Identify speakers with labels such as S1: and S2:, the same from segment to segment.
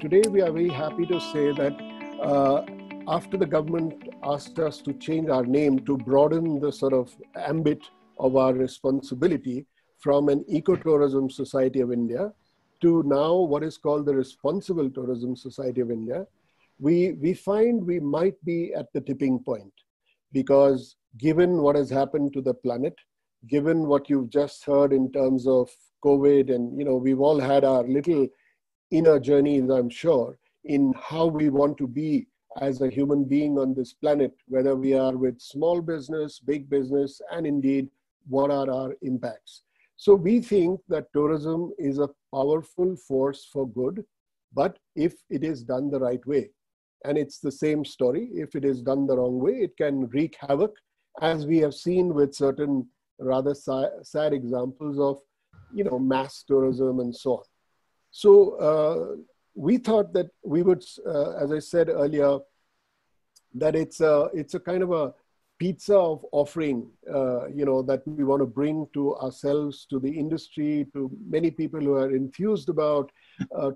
S1: today we are very happy to say that uh, after the government asked us to change our name to broaden the sort of ambit of our responsibility from an ecotourism society of India to now what is called the Responsible Tourism Society of India, we, we find we might be at the tipping point. Because given what has happened to the planet, given what you've just heard in terms of COVID, and you know, we've all had our little inner journeys, I'm sure, in how we want to be as a human being on this planet, whether we are with small business, big business, and indeed, what are our impacts. So we think that tourism is a powerful force for good, but if it is done the right way. And it's the same story. If it is done the wrong way, it can wreak havoc, as we have seen with certain rather sad examples of, you know, mass tourism and so on. So uh, we thought that we would, uh, as I said earlier, that it's a, it's a kind of a pizza of offering, uh, you know, that we want to bring to ourselves, to the industry, to many people who are enthused about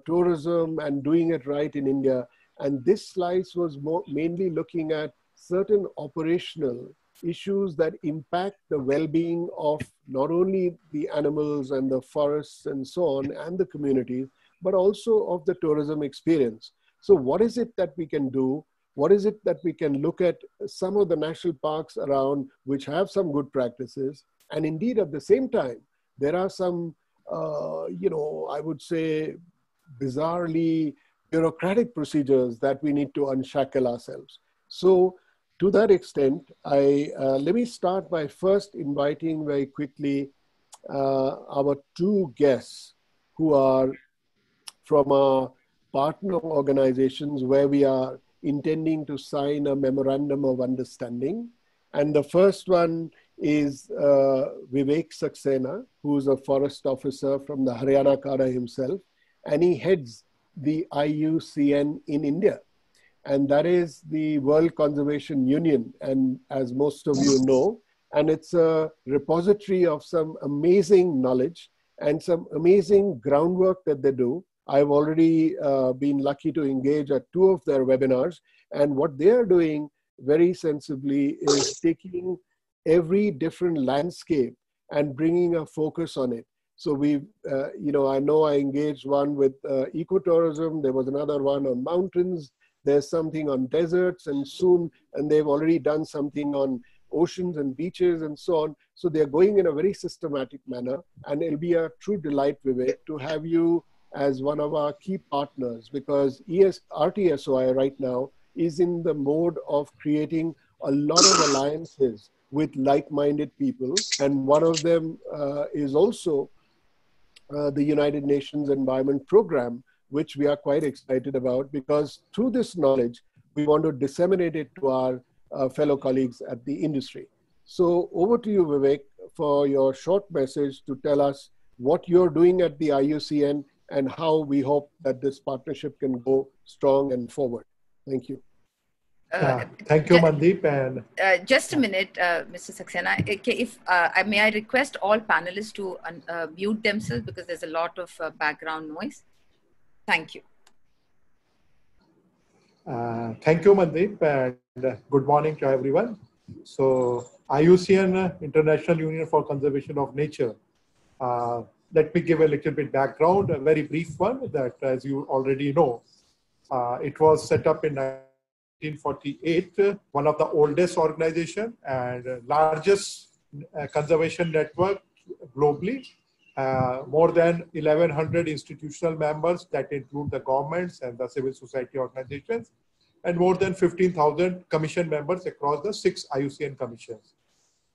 S1: tourism and doing it right in India. And this slice was more, mainly looking at certain operational issues that impact the well-being of not only the animals and the forests and so on and the communities, but also of the tourism experience. So what is it that we can do? What is it that we can look at some of the national parks around which have some good practices? And indeed, at the same time, there are some, uh, you know, I would say bizarrely bureaucratic procedures that we need to unshackle ourselves. So to that extent, I, uh, let me start by first inviting very quickly uh, our two guests who are from our partner organizations where we are intending to sign a memorandum of understanding. And the first one is uh, Vivek Saxena, who's a forest officer from the Haryana Cadre himself, and he heads the IUCN in India. And that is the World Conservation Union, and as most of you know, and it's a repository of some amazing knowledge and some amazing groundwork that they do I've already uh, been lucky to engage at two of their webinars. And what they are doing very sensibly is taking every different landscape and bringing a focus on it. So we, uh, you know, I know I engaged one with uh, ecotourism. There was another one on mountains. There's something on deserts, and soon, and they've already done something on oceans and beaches and so on. So they're going in a very systematic manner, and it'll be a true delight, Vivek, to have you as one of our key partners because ES, RTSOI right now is in the mode of creating a lot of alliances with like-minded people. And one of them uh, is also uh, the United Nations Environment Program, which we are quite excited about because through this knowledge, we want to disseminate it to our uh, fellow colleagues at the industry. So over to you, Vivek, for your short message to tell us what you're doing at the IUCN and how we hope that this partnership can go strong and forward. Thank you.
S2: Uh, thank you, Mandip. And
S3: uh, just a minute, uh, Mr. Saxena. If uh, may, I request all panelists to uh, mute themselves because there's a lot of uh, background noise. Thank you.
S2: Uh, thank you, Mandip, and uh, good morning to everyone. So, IUCN uh, International Union for Conservation of Nature let me give a little bit background, a very brief one that, as you already know, uh, it was set up in 1948, one of the oldest organization and largest uh, conservation network globally. Uh, more than 1100 institutional members that include the governments and the civil society organizations and more than 15,000 commission members across the six IUCN commissions.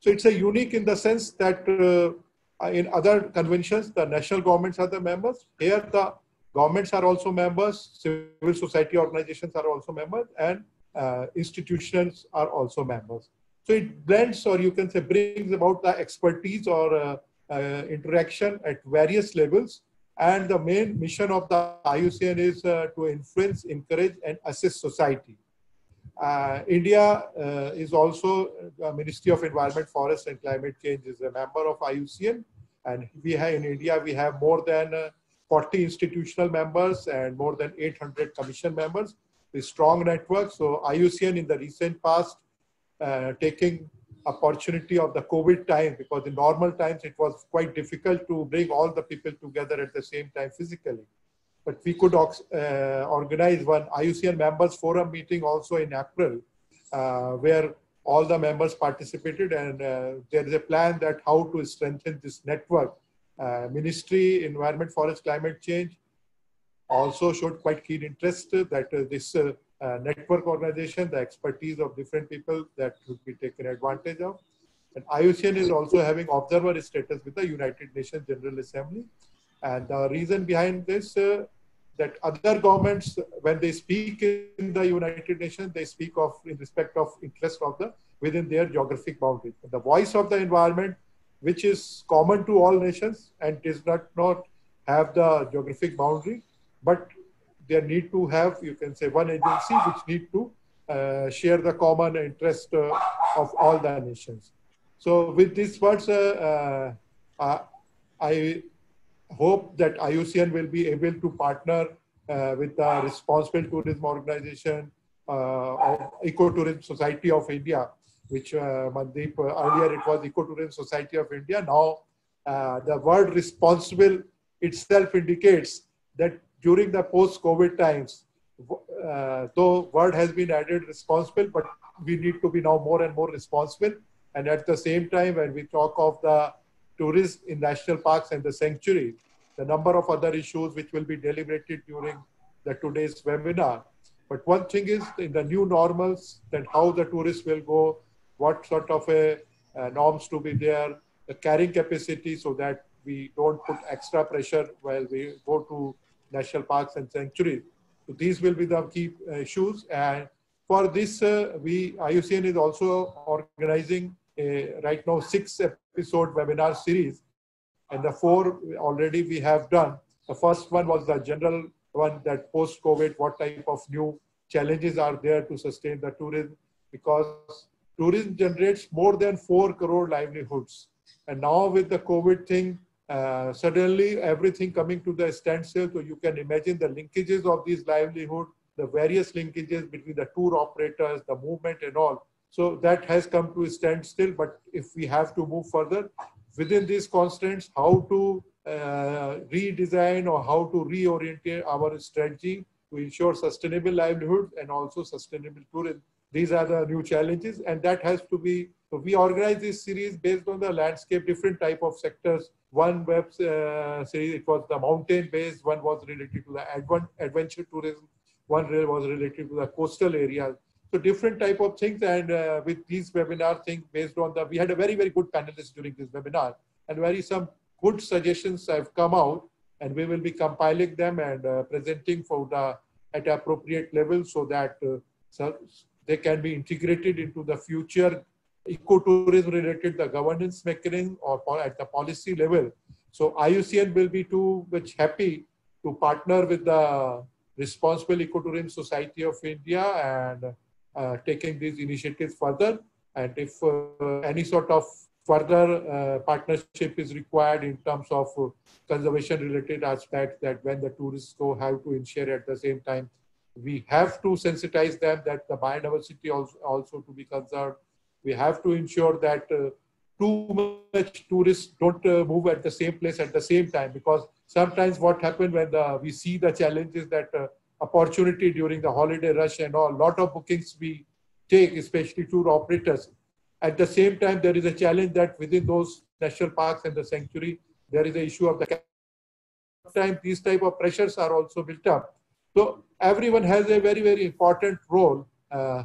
S2: So it's a unique in the sense that uh, in other conventions, the national governments are the members. Here, the governments are also members, civil society organizations are also members, and uh, institutions are also members. So it blends, or you can say, brings about the expertise or uh, interaction at various levels. And the main mission of the IUCN is uh, to influence, encourage, and assist society. Uh, India uh, is also the Ministry of Environment, Forest and Climate Change is a member of IUCN. And we have in India, we have more than uh, 40 institutional members and more than 800 commission members. A strong network. So IUCN in the recent past, uh, taking opportunity of the COVID time, because in normal times it was quite difficult to bring all the people together at the same time physically. But we could uh, organize one IUCN members forum meeting also in April, uh, where all the members participated and uh, there is a plan that how to strengthen this network uh, Ministry, Environment, Forest, Climate Change also showed quite keen interest that uh, this uh, network organization, the expertise of different people that should be taken advantage of. And IUCN is also having observer status with the United Nations General Assembly. And the reason behind this, uh, that other governments, when they speak in the United Nations, they speak of in respect of interest of the within their geographic boundaries. The voice of the environment which is common to all nations and does not, not have the geographic boundary, but they need to have, you can say, one agency which need to uh, share the common interest uh, of all the nations. So with these words, uh, uh I hope that IUCN will be able to partner uh, with the Responsible Tourism Organization, uh, Ecotourism Society of India, which Mandip, earlier it was Ecotourism Society of India. Now the word responsible itself indicates that during the post-COVID times, uh, though word has been added responsible, but we need to be now more and more responsible. And at the same time, when we talk of the tourists in national parks and the sanctuary, the number of other issues which will be deliberated during the today's webinar. But one thing is in the new normals, then how the tourists will go, what sort of a, uh, norms to be there, the carrying capacity so that we don't put extra pressure while we go to national parks and sanctuaries. So these will be the key uh, issues. And for this, uh, we IUCN is also organizing a, right now six episode webinar series, and the four already we have done. The first one was the general one that post COVID, what type of new challenges are there to sustain the tourism because tourism generates more than 4 crore livelihoods. And now with the COVID thing, uh, suddenly everything coming to the standstill. So you can imagine the linkages of these livelihood, the various linkages between the tour operators, the movement and all. So that has come to a standstill. But if we have to move further within these constraints, how to uh, redesign or how to reorientate our strategy to ensure sustainable livelihood and also sustainable tourism these are the new challenges, and that has to be. So we organize this series based on the landscape, different type of sectors. One web uh, series it was the mountain based. One was related to the advent, adventure tourism. One was related to the coastal areas. So different type of things, and uh, with these webinar things based on the, we had a very very good panelists during this webinar, and very some good suggestions have come out, and we will be compiling them and uh, presenting for the at appropriate level so that uh, so they can be integrated into the future ecotourism related the governance mechanism or at the policy level. So IUCN will be too much happy to partner with the Responsible Ecotourism Society of India and uh, taking these initiatives further. And if uh, any sort of further uh, partnership is required in terms of conservation related aspects that when the tourists go have to ensure at the same time we have to sensitize them that the biodiversity also, also to be conserved. We have to ensure that uh, too much tourists don't uh, move at the same place at the same time because sometimes what happens when the, we see the challenges that uh, opportunity during the holiday rush and all, lot of bookings we take, especially tour operators. At the same time, there is a challenge that within those national parks and the sanctuary, there is the issue of the time these type of pressures are also built up so everyone has a very, very important role. Uh,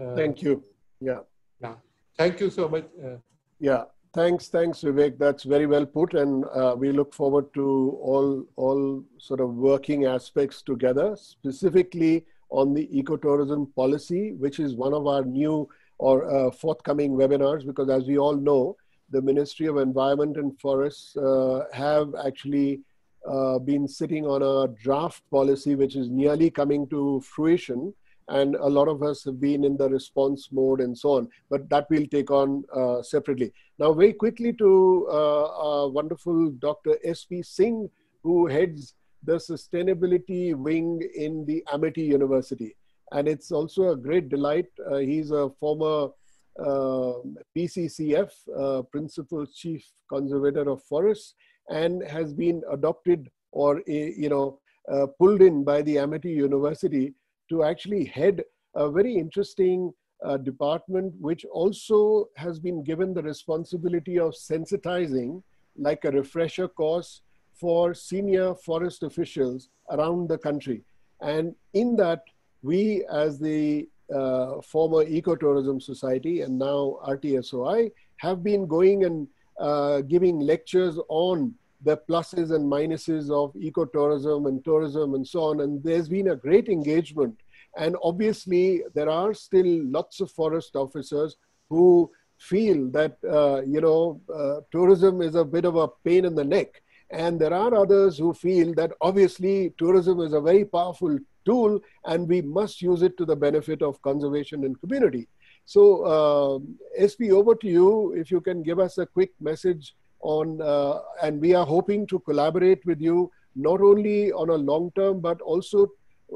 S1: uh, Thank you. Yeah.
S2: Yeah. Thank you so much. Uh,
S1: yeah. Thanks, thanks, Vivek. That's very well put, and uh, we look forward to all all sort of working aspects together, specifically on the ecotourism policy, which is one of our new or uh, forthcoming webinars. Because as we all know, the Ministry of Environment and Forests uh, have actually uh, been sitting on a draft policy which is nearly coming to fruition and a lot of us have been in the response mode and so on but that we'll take on uh, separately now very quickly to uh, wonderful dr sp singh who heads the sustainability wing in the Amity University. And it's also a great delight. Uh, he's a former uh, PCCF, uh, Principal Chief Conservator of Forests, and has been adopted or, you know, uh, pulled in by the Amity University to actually head a very interesting uh, department, which also has been given the responsibility of sensitizing, like a refresher course for senior forest officials around the country. And in that, we as the uh, former Ecotourism Society and now RTSOI have been going and uh, giving lectures on the pluses and minuses of ecotourism and tourism and so on. And there's been a great engagement. And obviously, there are still lots of forest officers who feel that, uh, you know, uh, tourism is a bit of a pain in the neck. And there are others who feel that obviously tourism is a very powerful tool and we must use it to the benefit of conservation and community. So, uh, SP, over to you. If you can give us a quick message on, uh, and we are hoping to collaborate with you not only on a long term, but also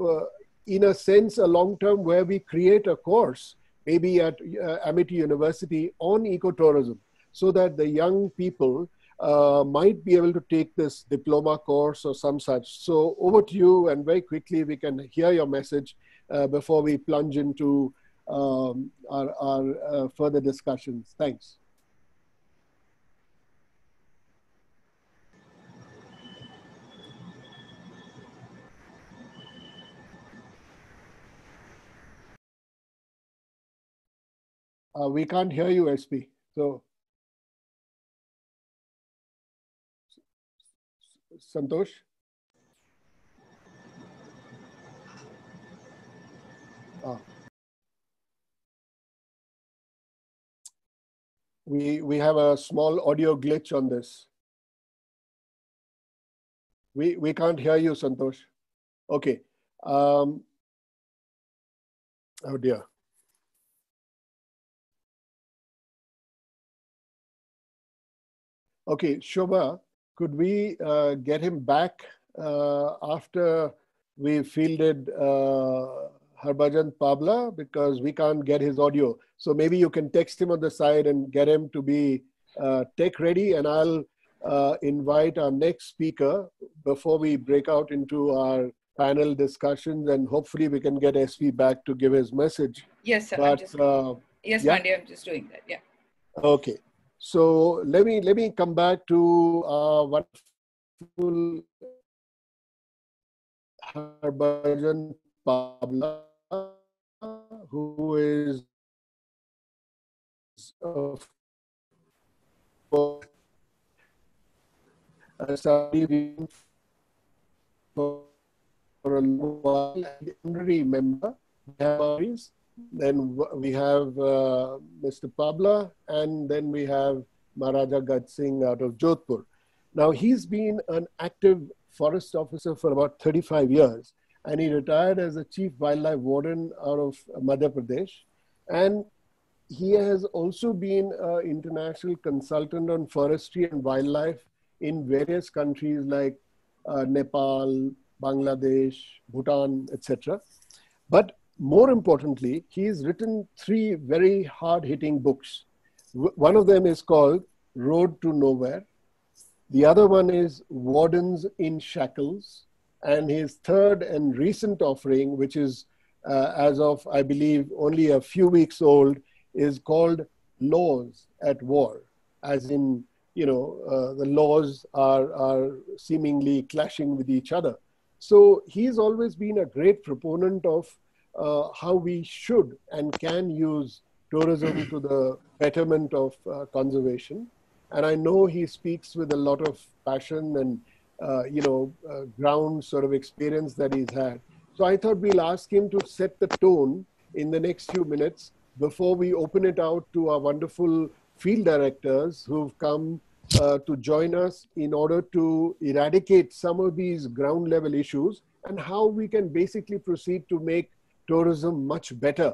S1: uh, in a sense, a long term where we create a course, maybe at uh, Amity University on ecotourism, so that the young people uh, might be able to take this diploma course or some such. So over to you, and very quickly we can hear your message uh, before we plunge into um, our, our uh, further discussions. Thanks. Uh, we can't hear you, SP. So, Santosh? Ah. We, we have a small audio glitch on this. We, we can't hear you, Santosh. Okay. Um, oh dear. Okay, Shobha, could we uh, get him back uh, after we fielded uh, Harbhajan Pabla because we can't get his audio. So maybe you can text him on the side and get him to be uh, tech ready and I'll uh, invite our next speaker before we break out into our panel discussions and hopefully we can get SP back to give his message.
S3: Yes, sir. But, just, uh, yes, yeah? Mandy, I'm just doing that. Yeah.
S1: Okay. So let me let me come back to uh, wonderful Harbhajan Pabla, who is uh, for a study for a long honorary member. Then we have uh, Mr. Pabla, and then we have Maharaja Gaj Singh out of Jodhpur. Now, he's been an active forest officer for about 35 years, and he retired as a chief wildlife warden out of Madhya Pradesh. And he has also been an international consultant on forestry and wildlife in various countries like uh, Nepal, Bangladesh, Bhutan, etc. But more importantly, he's written three very hard hitting books. One of them is called Road to Nowhere. The other one is Wardens in Shackles. And his third and recent offering, which is uh, as of, I believe, only a few weeks old, is called Laws at War, as in, you know, uh, the laws are, are seemingly clashing with each other. So he's always been a great proponent of uh, how we should and can use tourism to the betterment of uh, conservation. And I know he speaks with a lot of passion and, uh, you know, uh, ground sort of experience that he's had. So I thought we'll ask him to set the tone in the next few minutes before we open it out to our wonderful field directors who've come uh, to join us in order to eradicate some of these ground level issues and how we can basically proceed to make tourism much better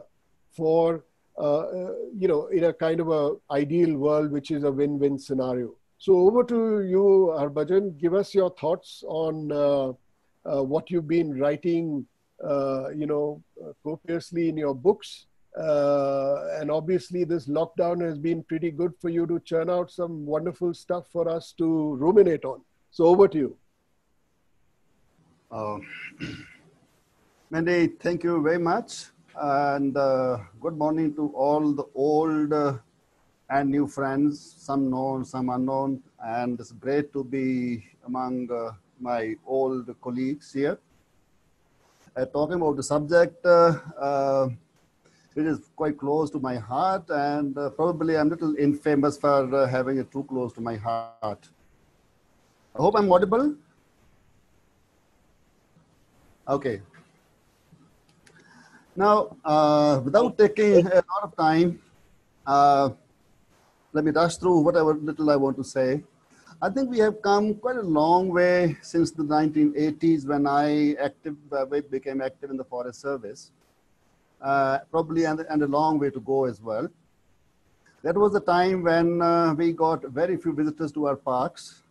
S1: for uh, uh, you know in a kind of a ideal world which is a win-win scenario So over to you, Harbhajan. Give us your thoughts on uh, uh, what you've been writing, uh, you know, copiously in your books. and obviously this lockdown has been pretty good for you to churn out some wonderful stuff for us to ruminate on. So over to you.
S4: Mandy, thank you very much. And uh, good morning to all the old uh, and new friends, some known, some unknown. And it's great to be among uh, my old colleagues here. Uh, talking about the subject, uh, uh, it is quite close to my heart, and probably I'm a little infamous for having it too close to my heart. I hope I'm audible. Okay. Now, uh, without taking a lot of time, uh, let me rush through whatever little I want to say. I think we have come quite a long way since the 1980s when I active, uh, became active in the Forest Service. Uh, probably and, and, a long way to go as well. That was the time when uh, we got very few visitors to our parks.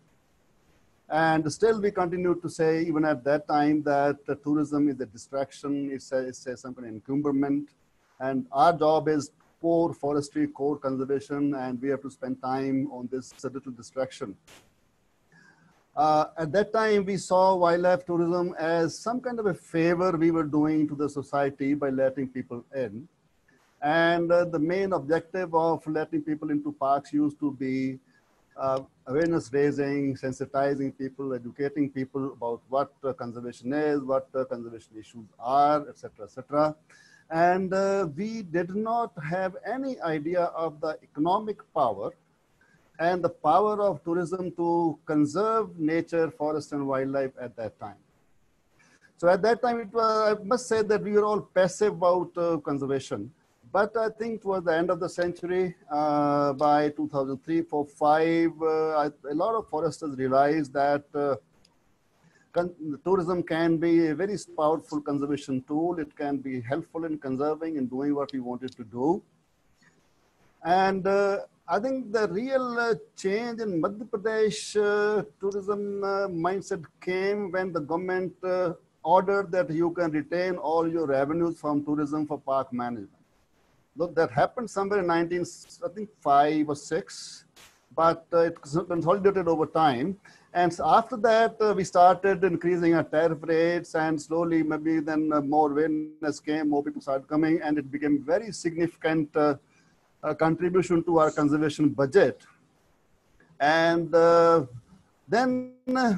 S4: And still we continue to say, even at that time, that tourism is a distraction, it's, a, it's a, some kind of encumberment. And our job is core forestry, core conservation, and we have to spend time on this little distraction. Uh, at that time, we saw wildlife tourism as some kind of a favor we were doing to the society by letting people in. And uh, the main objective of letting people into parks used to be uh, awareness raising, sensitizing people, educating people about what uh, conservation is, what uh, conservation issues are, etc., etc. And uh, we did not have any idea of the economic power and the power of tourism to conserve nature, forest, and wildlife at that time. So at that time, it was, I must say that we were all passive about uh, conservation. But I think towards the end of the century, uh, by 2003, 4, 5, uh, I, a lot of foresters realized that uh, tourism can be a very powerful conservation tool. It can be helpful in conserving and doing what we wanted to do. And uh, I think the real uh, change in Madhya Pradesh uh, tourism uh, mindset came when the government uh, ordered that you can retain all your revenues from tourism for park management. Look, that happened somewhere in 19, I think five or six, but uh, it consolidated over time. And so after that, uh, we started increasing our tariff rates and slowly maybe then more awareness came, more people started coming and it became very significant contribution to our conservation budget. And uh, then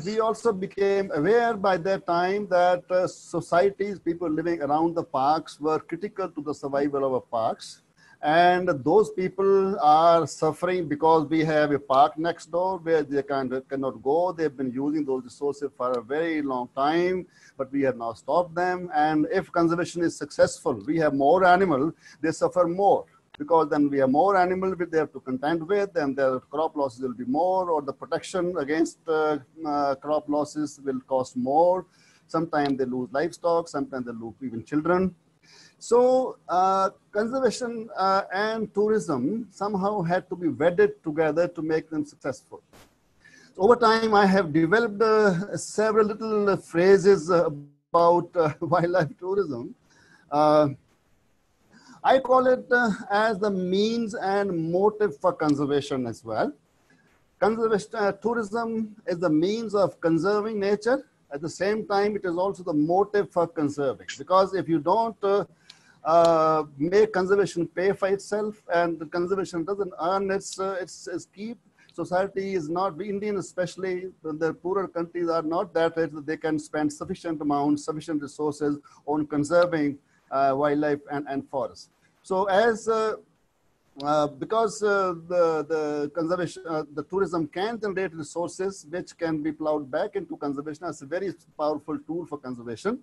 S4: we also became aware by that time that uh, societies, people living around the parks were critical to the survival of our parks. And those people are suffering because we have a park next door where they can, cannot go. They've been using those resources for a very long time, but we have now stopped them. And if conservation is successful, we have more animals, they suffer more because then we have more animal with they have to contend with and their crop losses will be more or the protection against uh, uh, crop losses will cost more. Sometimes they lose livestock, sometimes they lose even children. So uh, conservation uh, and tourism somehow had to be wedded together to make them successful. So over time, I have developed uh, several little phrases about uh, wildlife tourism. I call it uh, as the means and motive for conservation as well. Conservation uh, tourism is the means of conserving nature. At the same time, it is also the motive for conserving. Because if you don't uh, uh make conservation pay for itself, and the conservation doesn't earn its uh, its, its keep, society is not, Indian especially, the poorer countries are not that rich that they can spend sufficient amounts, sufficient resources on conserving wildlife and, and forests. So as uh, uh, because uh, the, the conservation, uh, the tourism can generate resources which can be plowed back into conservation as a very powerful tool for conservation.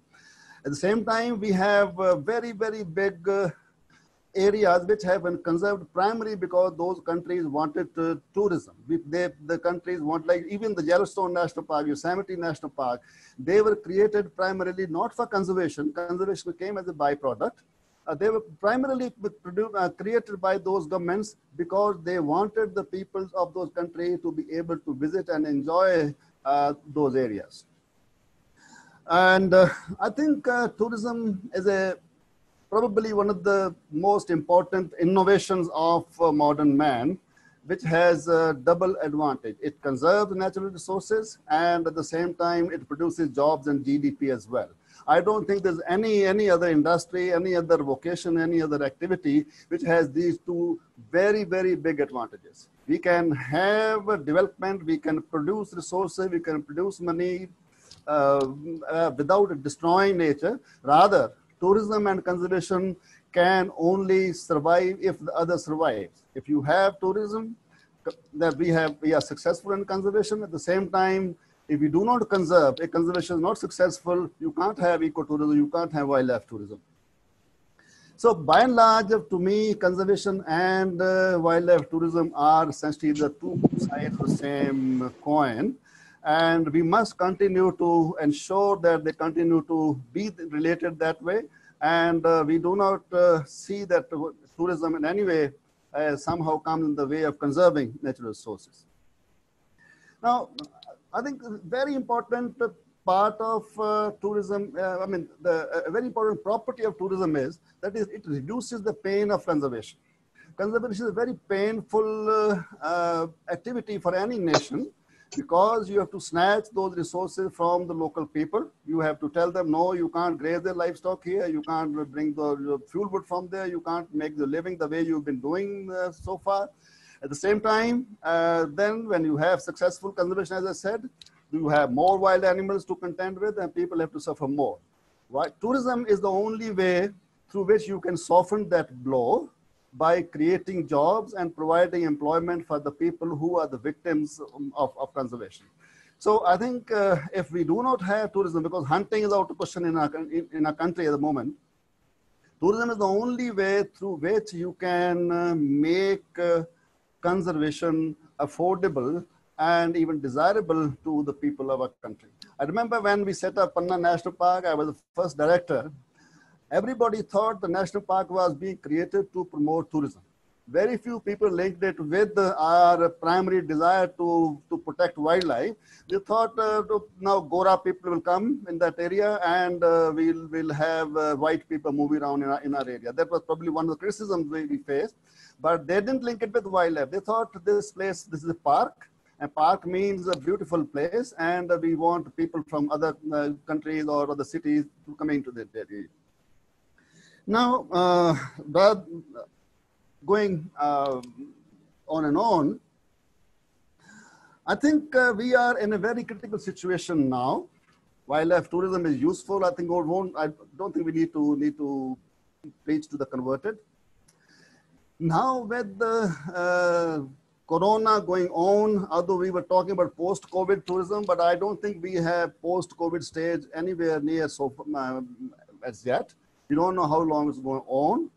S4: At the same time, we have uh, very, very big uh, areas which have been conserved primarily because those countries wanted tourism. They, the countries want, like even the Yellowstone National Park, Yosemite National Park, they were created primarily not for conservation. Conservation came as a byproduct uh, they were primarily uh, created by those governments because they wanted the peoples of those countries to be able to visit and enjoy uh, those areas. And uh, I think uh, tourism is a probably one of the most important innovations of uh, modern man, which has a double advantage. It conserves natural resources and at the same time, it produces jobs and GDP as well. I don't think there's any, any other industry, any other vocation, any other activity which has these two very, very big advantages. We can have development, we can produce resources, we can produce money uh, uh, without destroying nature. Rather, tourism and conservation can only survive if the other survives. If you have tourism, that we have we are successful in conservation at the same time if you do not conserve, a conservation is not successful, you can't have ecotourism, you can't have wildlife tourism. So by and large, to me, conservation and uh, wildlife tourism are essentially the two sides of the same coin. And we must continue to ensure that they continue to be related that way. And uh, we do not uh, see that tourism in any way uh, somehow comes in the way of conserving natural resources. Now, I think very important part of uh, tourism, uh, I mean, the very important property of tourism is that is it reduces the pain of conservation. Conservation is a very painful uh, uh, activity for any nation because you have to snatch those resources from the local people. You have to tell them, no, you can't graze their livestock here. You can't bring the fuel wood from there. You can't make the living the way you've been doing uh, so far. At the same time, uh, then when you have successful conservation, as I said, you have more wild animals to contend with and people have to suffer more. Right? Tourism is the only way through which you can soften that blow by creating jobs and providing employment for the people who are the victims of, of conservation. So I think uh, if we do not have tourism, because hunting is out of question in our, in, in our country at the moment, tourism is the only way through which you can uh, make uh, conservation affordable and even desirable to the people of our country. I remember when we set up Panna National Park, I was the first director. Everybody thought the national park was being created to promote tourism. Very few people linked it with our primary desire to, to protect wildlife. They thought uh, now Gora people will come in that area and uh, we'll, we'll have uh, white people moving around in our, in our area. That was probably one of the criticisms we, faced but they didn't link it with wildlife. They thought this place, this is a park, and park means a beautiful place, and we want people from other uh, countries or other cities to come into the area. Now, uh, but going uh, on and on, I think uh, we are in a very critical situation now. Wildlife tourism is useful. I think won't, I don't think we need to need to preach to the converted. Now with the uh, corona going on, although we were talking about post-COVID tourism, but I don't think we have post-COVID stage anywhere near so uh, as yet. We don't know how long it's going on.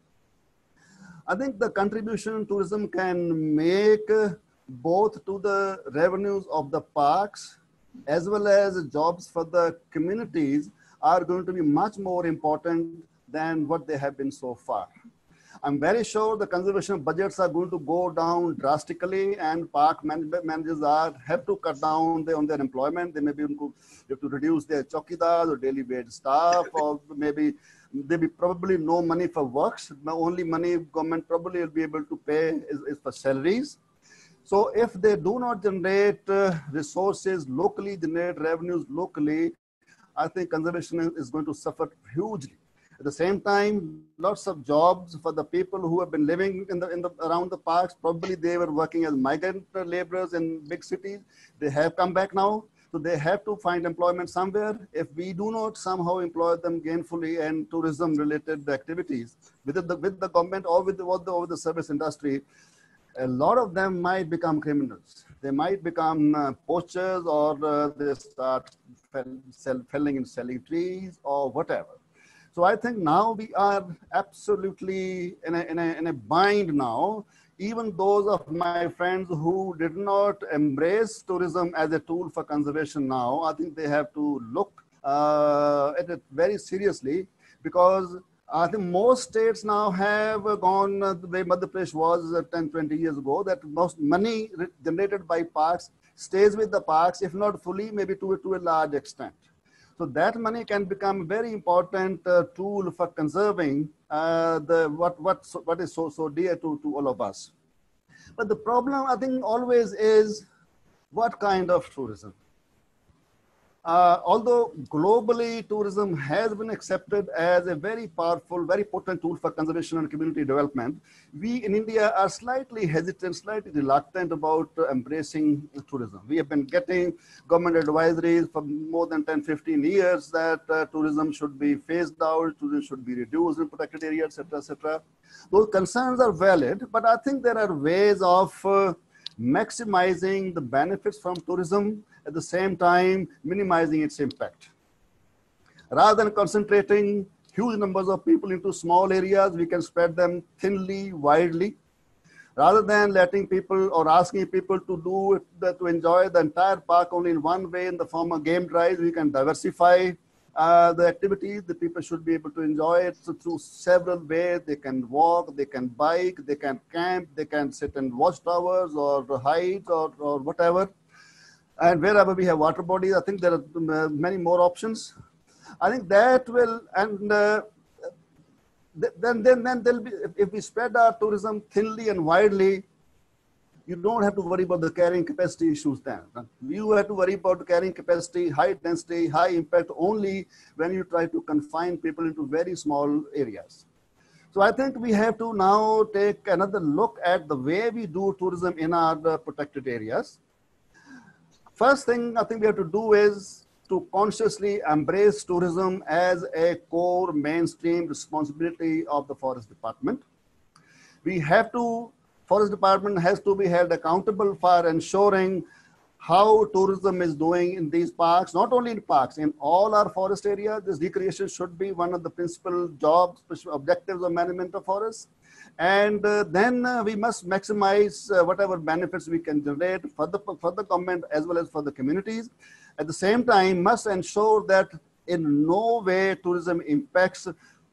S4: I think the contribution tourism can make uh, both to the revenues of the parks as well as jobs for the communities are going to be much more important than what they have been so far. I'm very sure the conservation budgets are going to go down drastically and park managers are have to cut down on their employment. They may be have to reduce their chokidars or daily wage staff or maybe there be probably no money for works. The only money government probably will be able to pay is, is for salaries. So if they do not generate uh, resources locally, generate revenues locally, I think conservation is going to suffer hugely. At the same time, lots of jobs for the people who have been living in the, in the around the parks. Probably they were working as migrant laborers in big cities. They have come back now. So they have to find employment somewhere. If we do not somehow employ them gainfully and tourism related activities with the, with the government or with the, or the, or the service industry, a lot of them might become criminals. They might become uh, poachers or uh, they start fell, sell, felling and selling trees or whatever. So I think now we are absolutely in a, in a, in a bind now. Even those of my friends who did not embrace tourism as a tool for conservation now, I think they have to look uh, at it very seriously because I think most states now have gone uh, the way Madhya Pradesh was uh, 10, 20 years ago, that most money generated by parks stays with the parks, if not fully, maybe to, to a large extent. So that money can become a very important uh, tool for conserving uh, the what what what is so so dear to, to all of us. But the problem I think always is what kind of tourism. Uh, although globally tourism has been accepted as a very powerful, very potent tool for conservation and community development, we in India are slightly hesitant, slightly reluctant about uh, embracing tourism. We have been getting government advisories for more than 10, 15 years that uh, tourism should be phased out, tourism should be reduced in protected areas, etc., etc. Those concerns are valid, but I think there are ways of uh, maximizing the benefits from tourism at the same time minimizing its impact. Rather than concentrating huge numbers of people into small areas, we can spread them thinly, widely. Rather than letting people or asking people to do to enjoy the entire park only in one way in the form of game drives, we can diversify uh, the activities. The people should be able to enjoy it so through several ways. They can walk, they can bike, they can camp, they can sit in watchtowers or hide or, or whatever. And wherever we have water bodies, I think there are uh, many more options. I think that will, and uh, then, then, then there'll be, if we spread our tourism thinly and widely, you don't have to worry about the carrying capacity issues then. You have to worry about carrying capacity, high density, high impact only when you try to confine people into very small areas. So I think we have to now take another look at the way we do tourism in our uh, protected areas. First thing I think we have to do is to consciously embrace tourism as a core mainstream responsibility of the forest department. We have to, forest department has to be held accountable for ensuring how tourism is doing in these parks, not only in parks, in all our forest areas, this recreation should be one of the principal jobs, objectives of management of forests. And uh, then uh, we must maximize uh, whatever benefits we can generate for the, for the government as well as for the communities. At the same time, must ensure that in no way tourism impacts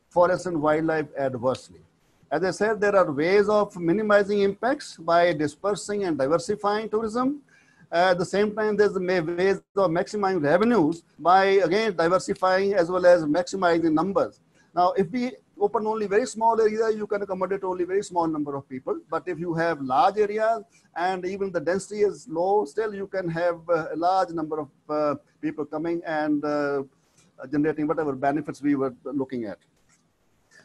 S4: forest and wildlife adversely. As I said, there are ways of minimizing impacts by dispersing and diversifying tourism. At the same time, there's ways of maximizing revenues by, again, diversifying as well as maximizing numbers. Now, if we open only very small area, you can accommodate only very small number of people. But if you have large areas and even the density is low, still you can have uh, a large number of uh, people coming and uh, generating whatever benefits we were looking at.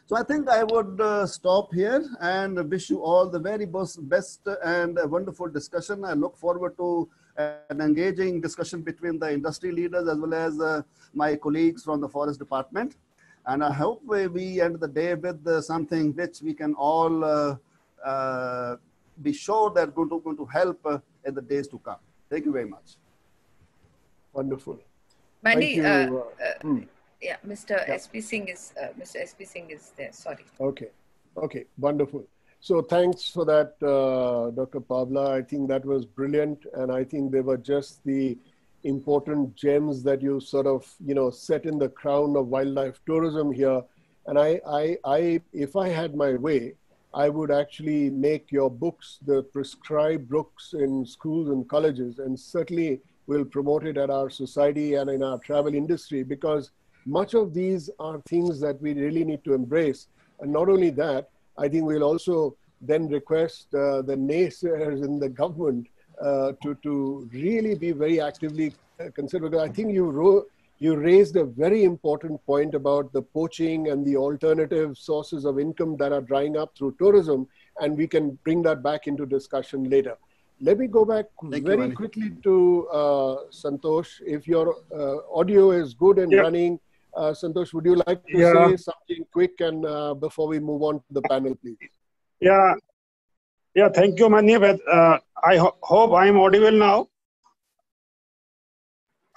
S4: So I think I would uh, stop here and wish you all the very best, and wonderful discussion. I look forward to an engaging discussion between the industry leaders as well as uh, my colleagues from the forest department. And I hope we end the day with uh, something which we can all uh, uh, be sure that going to, going to help in the days to come. Thank you very much.
S1: Wonderful.
S3: Mani, hmm. yeah, Mr. Yeah. SP Singh is Mr. SP Singh is there. Sorry.
S1: Okay, okay, wonderful. So thanks for that, uh, Dr. Pabla. I think that was brilliant, and I think they were just the important gems that you sort of you know set in the crown of wildlife tourism here. And I, I, I if i had my way i would actually make your books the prescribed books in schools and colleges and certainly will promote it at our society and in our travel industry because much of these are things that we really need to embrace. And not only that i think we'll also then request uh, the naysayers in the government to, to really be very actively uh, considered. I think you wrote, you raised a very important point about the poaching and the alternative sources of income that are drying up through tourism, and we can bring that back into discussion later. Let me go back Thank very you, quickly to uh, Santosh. If your uh, audio is good and yeah. running, uh, Santosh, would you like to yeah. say something quick and uh, before we move on to the panel, please?
S5: Yeah, yeah. Thank you, Mani. But I ho hope I am audible now.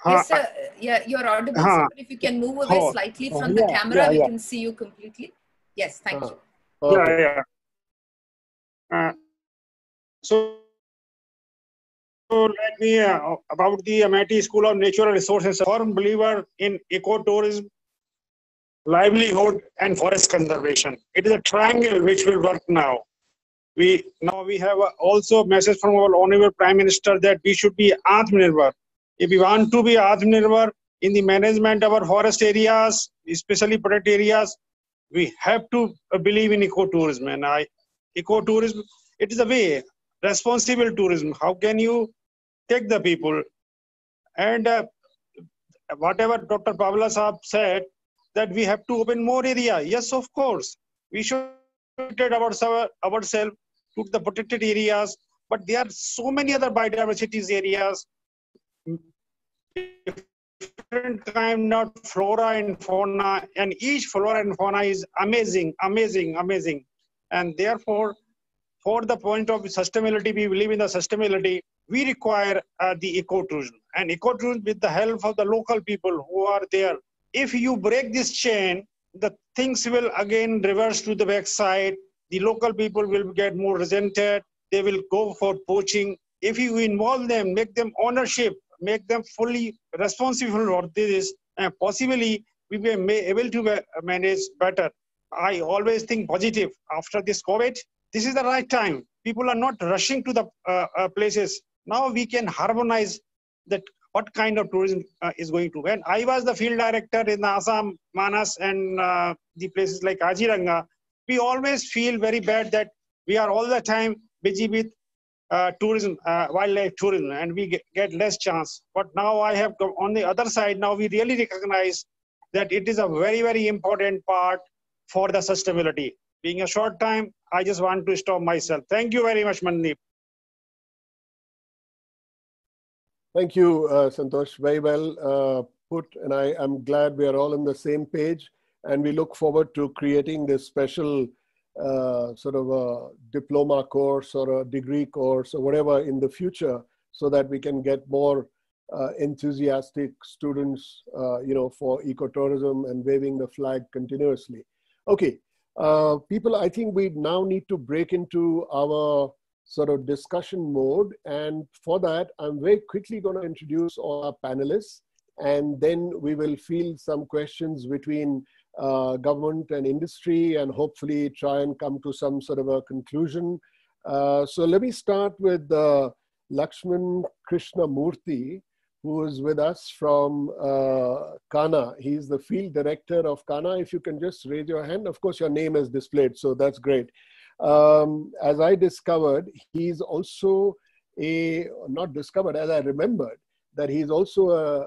S3: Yes, sir. Yeah, you're audible. Sir, if you can move away slightly from the camera, yeah, yeah. we can see you completely. Yes, thank you.
S5: Yeah, yeah. Uh, so, so let me uh, about the Amity School of Natural Resources. A Firm believer in ecotourism livelihood, and forest conservation. It is a triangle which will work now. We now we have also a message from our honorable Prime Minister that we should be Atmanirbhar. If we want to be Atmanirbhar in the management of our forest areas, especially protected areas, we have to believe in ecotourism. And I, ecotourism, it is a way, responsible tourism. How can you take the people and uh, whatever Dr. Pabla Saab said, that we have to open more area. Yes, of course. We should ourselves ourselves to the protected areas, but there are so many other biodiversity areas, different kind of flora and fauna, and each flora and fauna is amazing, amazing, amazing. And therefore, for the point of sustainability, we believe in the sustainability, we require uh, the ecotourism. And ecotourism with the help of the local people who are there. If you break this chain, the things will again reverse to the backside. The local people will get more resented. They will go for poaching. If you involve them, make them ownership, make them fully responsible for this, and possibly we may be able to manage better. I always think positive. After this COVID, this is the right time. People are not rushing to the uh, uh, places. Now we can harmonize that what kind of tourism uh, is going to. When I was the field director in Assam, Manas, and uh, the places like Kaziranga, we always feel very bad that we are all the time busy with uh, tourism, uh, wildlife tourism, and we get, get, less chance. But now I have come on the other side. Now we really recognize that it is a very, very important part for the sustainability. Being a short time, I just want to stop myself. Thank you very much, Mandip.
S1: Thank you, uh, Santosh. Very well uh, put. And I am glad we are all on the same page. And we look forward to creating this special uh, sort of a diploma course or a degree course or whatever in the future so that we can get more uh, enthusiastic students, uh, you know, for ecotourism and waving the flag continuously. Okay, uh, people, I think we now need to break into our sort of discussion mode. And for that, I'm very quickly going to introduce all our panelists. And then we will field some questions between uh, government and industry and hopefully try and come to some sort of a conclusion. Uh, so let me start with uh, Lakshman Krishna Murthy, who is with us from uh, Kanha. He's the field director of Kanha. If you can just raise your hand. Of course, your name is displayed, so that's great um, as I discovered, he's also a, not discovered, as I remembered, that he's also a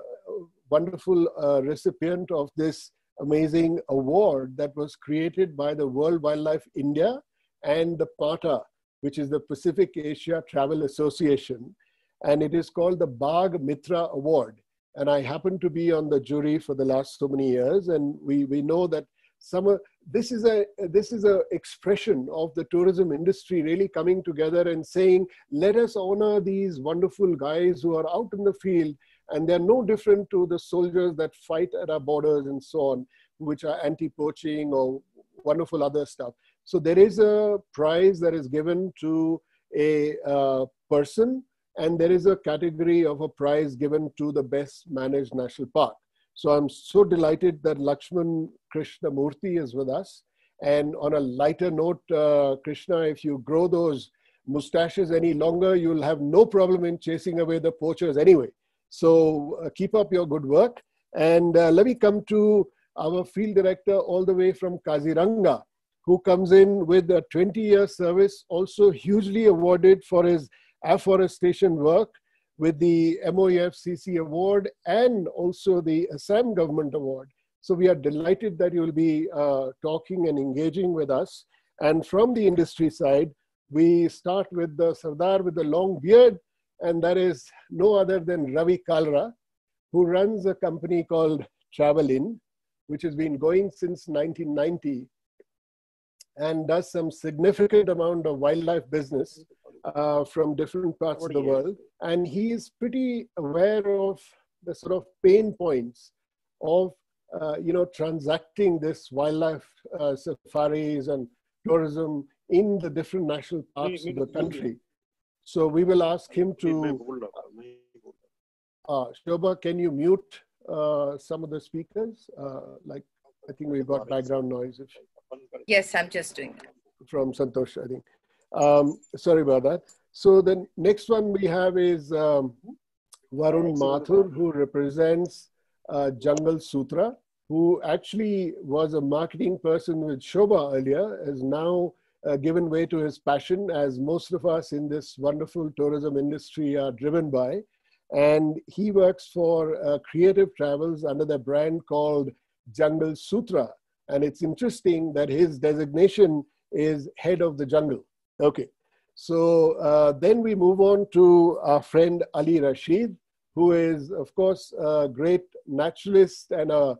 S1: wonderful uh, recipient of this amazing award that was created by the World Wildlife India and the PATA, which is the Pacific Asia Travel Association. And it is called the Bagh Mitra Award. And I happen to be on the jury for the last so many years. And we, we know that some this is a this is a expression of the tourism industry really coming together and saying let us honor these wonderful guys who are out in the field and they're no different to the soldiers that fight at our borders and so on which are anti-poaching or wonderful other stuff. So there is a prize that is given to a uh, person and there is a category of a prize given to the best managed national park so I'm so delighted that Lakshman Krishna Murthy is with us. And on a lighter note, uh, Krishna, if you grow those mustaches any longer, you'll have no problem in chasing away the poachers anyway. So uh, keep up your good work. And uh, let me come to our field director all the way from Kaziranga, who comes in with a 20 year service, also hugely awarded for his afforestation work with the MOEFCC award and also the Assam government award. So we are delighted that you will be uh, talking and engaging with us. And from the industry side, we start with the Sardar with the long beard, and that is no other than Ravi Kalra, who runs a company called Travel-in, which has been going since 1990 and does some significant amount of wildlife business uh, from different parts of the world. And he is pretty aware of the sort of pain points of, uh, you know, transacting this wildlife uh, safaris and tourism in the different national parks of the country. So we will ask him to, uh, Shobha, can you mute uh, some of the speakers? Uh, like, I think we've got background noise.
S3: Yes, I'm just doing that.
S1: From Santosh, I think. Um, sorry about that. So the next one we have is um, Varun Mathur, who represents uh, Jungle Sutra, who actually was a marketing person with Shobha earlier, has now uh, given way to his passion, as most of us in this wonderful tourism industry are driven by. And he works for uh, Creative Travels under the brand called Jungle Sutra. And it's interesting that his designation is head of the jungle. Okay. So uh, then we move on to our friend Ali Rashid, who is, of course, a great naturalist and a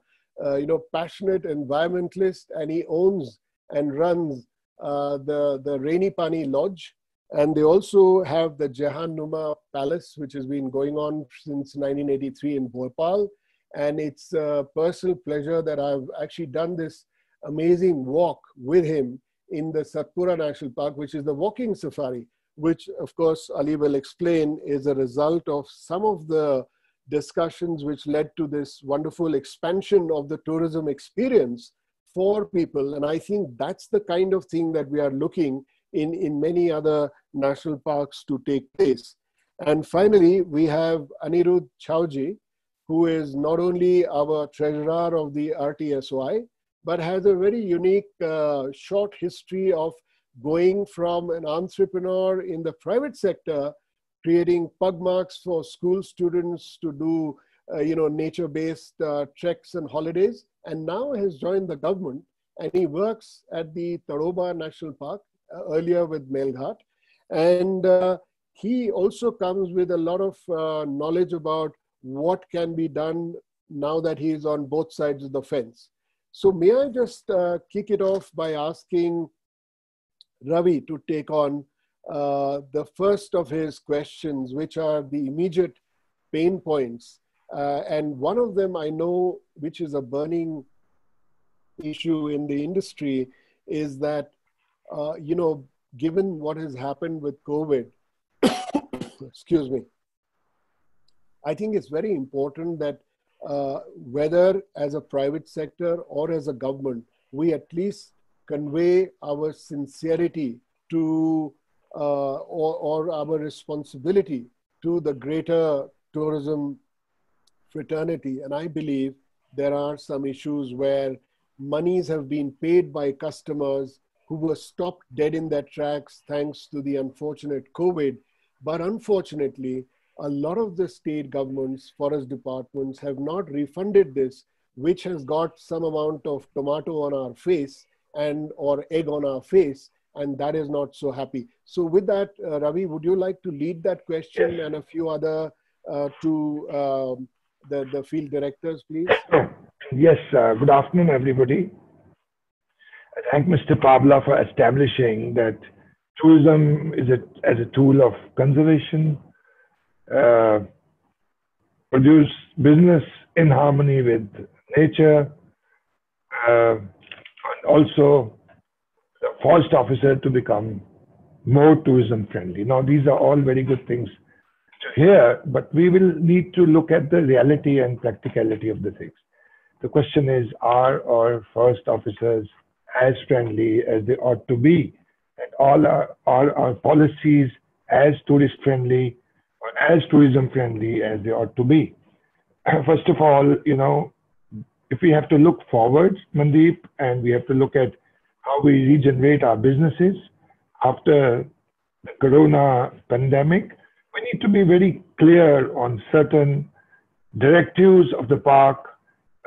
S1: you know passionate environmentalist, and he owns and runs uh, the the Reni Pani Lodge, and they also have the Jehan Numa Palace, which has been going on since 1983 in Bhopal, and it's a personal pleasure that I've actually done this amazing walk with him in the Satpura National Park, which is the walking safari, which of course Ali will explain is a result of some of the discussions which led to this wonderful expansion of the tourism experience for people. And I think that's the kind of thing that we are looking in, in many other national parks to take place. And finally, we have Anirudh Chaoji, who is not only our treasurer of the RTSOI, but has a very unique uh, short history of going from an entrepreneur in the private sector, creating pug marks for school students to do, uh, you know, nature-based uh, treks and holidays, and now has joined the government, and he works at the Tadoba National Park, uh, earlier with Melghat, and uh, he also comes with a lot of uh, knowledge about what can be done now that he is on both sides of the fence. So may I just uh, kick it off by asking Ravi to take on uh, the first of his questions, which are the immediate pain points. Uh, and one of them I know, which is a burning issue in the industry, is that, uh, you know, given what has happened with COVID, excuse me, I think it's very important that uh, whether as a private sector or as a government, we at least convey our sincerity to uh, or, or our responsibility to the greater tourism fraternity. And I believe there are some issues where monies have been paid by customers who were stopped dead in their tracks thanks to the unfortunate COVID. But unfortunately, a lot of the state governments, forest departments have not refunded this, which has got some amount of tomato on our face and or egg on our face, and that is not so happy. So with that, uh, Ravi, would you like to lead that question and a few other uh, to um, the, the field directors, please?
S6: Yes, uh, good afternoon, everybody. I thank Mr. Pabla for establishing that tourism is a, as a tool of conservation, uh, produce business in harmony with nature, uh, and also the forest officer to become more tourism friendly. Now, these are all very good things to hear, but we will need to look at the reality and practicality of the things. The question is, are our forest officers as friendly as they ought to be? And all our, our policies as tourist friendly as tourism friendly as they ought to be. First of all, you know, if we have to look forward, Mandip, and we have to look at how we regenerate our businesses after the corona pandemic, we need to be very clear on certain directives of the park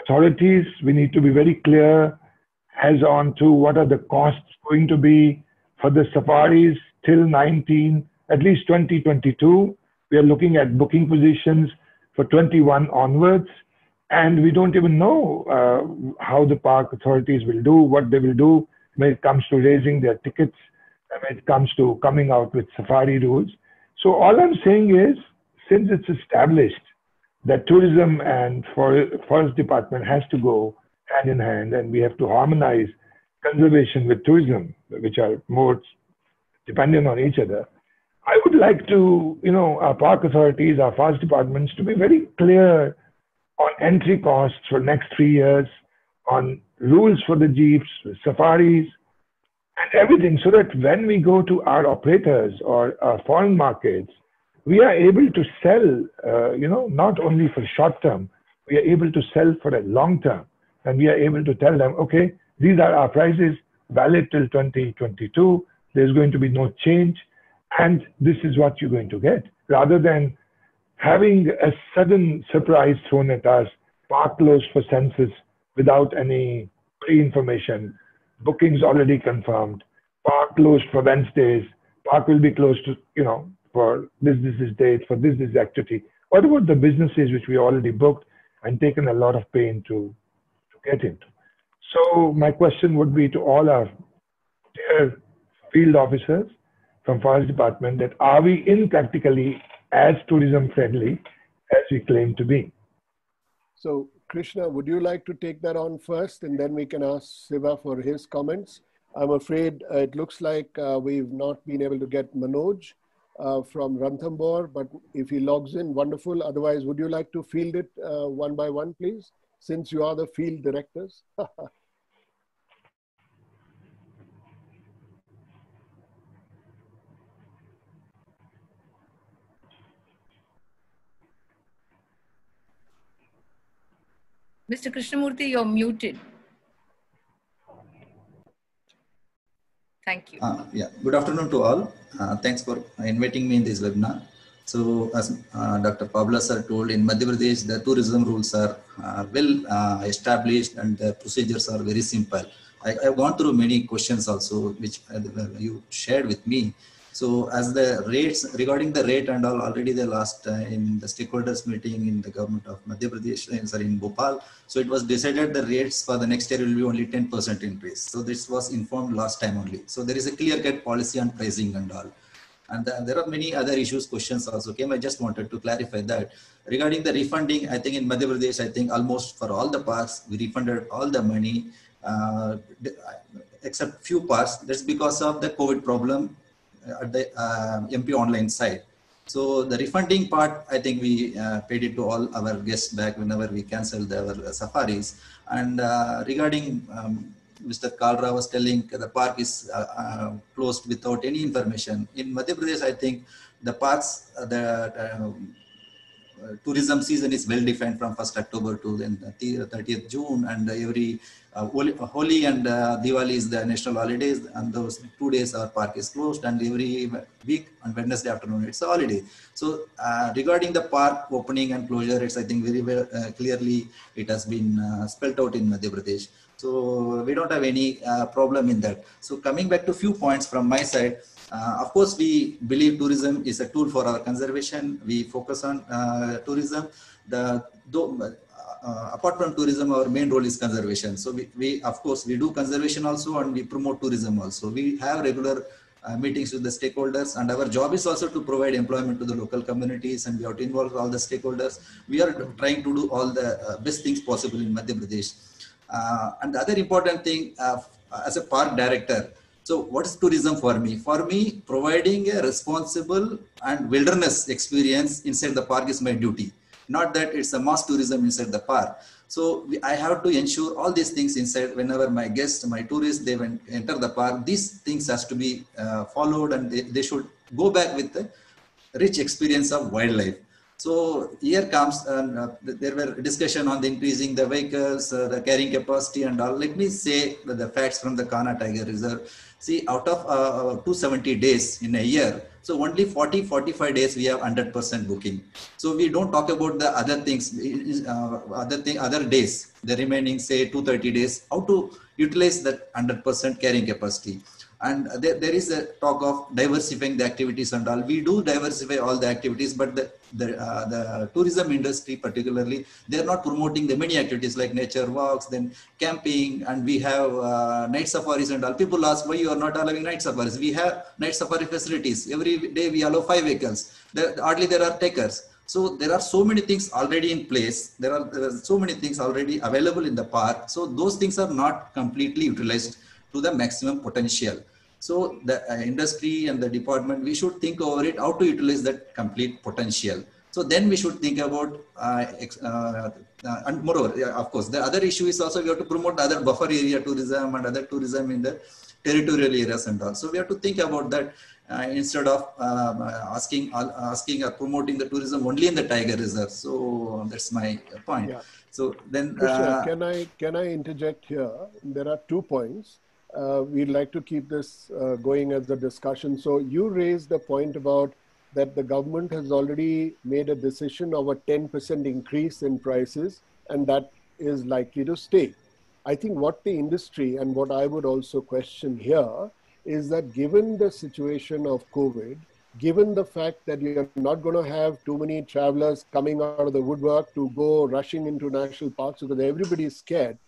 S6: authorities. We need to be very clear as on to what are the costs going to be for the safaris till 19, at least 2022 we are looking at booking positions for 21 onwards, and we don't even know uh, how the park authorities will do, what they will do when it comes to raising their tickets, when it comes to coming out with safari rules. So all I'm saying is, since it's established that tourism and forest department has to go hand in hand, and we have to harmonize conservation with tourism, which are more dependent on each other. I would like to, you know, our park authorities, our forest departments to be very clear on entry costs for next three years on rules for the jeeps, safaris, and everything, so that when we go to our operators or our foreign markets, we are able to sell, uh, you know, not only for short term, we are able to sell for a long term. And we are able to tell them, okay, these are our prices valid till 2022. There's going to be no change. And this is what you're going to get. Rather than having a sudden surprise thrown at us, park closed for census without any pre-information, bookings already confirmed, park closed for Wednesdays, park will be closed to, you know, for this, this, this date, for this, this activity. What about the businesses which we already booked and taken a lot of pain to, to get into? So my question would be to all our dear field officers from Forest Department that are we in practically as tourism friendly as we claim to be?
S1: So Krishna, would you like to take that on first and then we can ask Siva for his comments? I'm afraid it looks like uh, we've not been able to get Manoj uh, from Ranthambore, but if he logs in, wonderful. Otherwise, would you like to field it uh, one by one, please, since you are the field directors?
S3: Mr. Krishnamurthy, you're muted. Thank you.
S7: Uh, yeah, good afternoon to all. Uh, thanks for inviting me in this webinar. So as uh, Dr. Pabla sir told, in Madhya Pradesh, the tourism rules are uh, well uh, established and the procedures are very simple. I, have gone through many questions also, which uh, you shared with me. So as the rates regarding the rate and all already the last uh, in the stakeholders meeting in the government of Madhya Pradesh, uh, sorry, in Bhopal. So it was decided the rates for the next year will be only 10% increase. So this was informed last time only. So there is a clear cut policy on pricing and all. And uh, there are many other issues, questions also came. I just wanted to clarify that. Regarding the refunding, I think in Madhya Pradesh, I think almost for all the parks, we refunded all the money, uh, except few parks. That's because of the COVID problem at the uh, MP online side. So the refunding part, I think we uh, paid it to all our guests back whenever we canceled our safaris. And uh, regarding um, Mr. Kalra was telling the park is uh, uh, closed without any information. In Madhya Pradesh, I think the parks, uh, the um, tourism season is well defined from 1st October to then 30th June and every uh, Holi and uh, Diwali is the national holidays and those two days our park is closed and every week on Wednesday afternoon it's a holiday. So uh, regarding the park opening and closure, it's I think very well, uh, clearly it has been uh, spelled out in Madhya Pradesh. So we don't have any uh, problem in that. So coming back to few points from my side, of course we believe tourism is a tool for our conservation. We focus on tourism. The though, uh, apart from tourism, our main role is conservation. So we, we, of course, we do conservation also and we promote tourism also. We have regular uh, meetings with the stakeholders and our job is also to provide employment to the local communities and we have to involve all the stakeholders. We are trying to do all the uh, best things possible in Madhya Pradesh. Uh, and the other important thing uh, as a park director, so what is tourism for me? For me, providing a responsible and wilderness experience inside the park is my duty not that it's a mass tourism inside the park. So we, I have to ensure all these things inside whenever my guests, my tourists, they went, enter the park, these things has to be uh, followed and they, they should go back with a rich experience of wildlife. So here comes, uh, there were discussion on the increasing the vehicles, uh, the carrying capacity and all. Let me say the facts from the Kanha Tiger Reserve. See, out of uh, 270 days in a year, so only 40, 45 days we have 100% booking. So we don't talk about the other things, uh, other thing, other days, the remaining say 230 days, how to utilize that 100% carrying capacity and there, there is a talk of diversifying the activities and all we do diversify all the activities but the the, uh, the tourism industry particularly they're not promoting the many activities like nature walks then camping and we have uh, night safaris and all people ask why you are not allowing night safaris we have night safari facilities every day we allow five vehicles there, hardly there are takers so there are so many things already in place. There are, there are, so many things already available in the park. So those things are not completely utilized to the maximum potential. So the uh, industry and the department, we should think over it, how to utilize that complete potential. So then we should think about, uh, uh, uh, and moreover, yeah, of course, the other issue is also we have to promote other buffer area tourism and other tourism in the territorial areas and all. So we have to think about that uh, instead of um, asking asking or promoting the tourism only in the tiger reserve. So that's my point. Yeah. So then,
S1: uh, can I can I interject here? There are two points. Uh, we'd like to keep this uh, going as a discussion. So you raised the point about that the government has already made a decision of a 10% increase in prices, and that is likely to stay. I think what the industry and what I would also question here is that given the situation of COVID, given the fact that you're not going to have too many travelers coming out of the woodwork to go rushing into national parks because everybody is scared,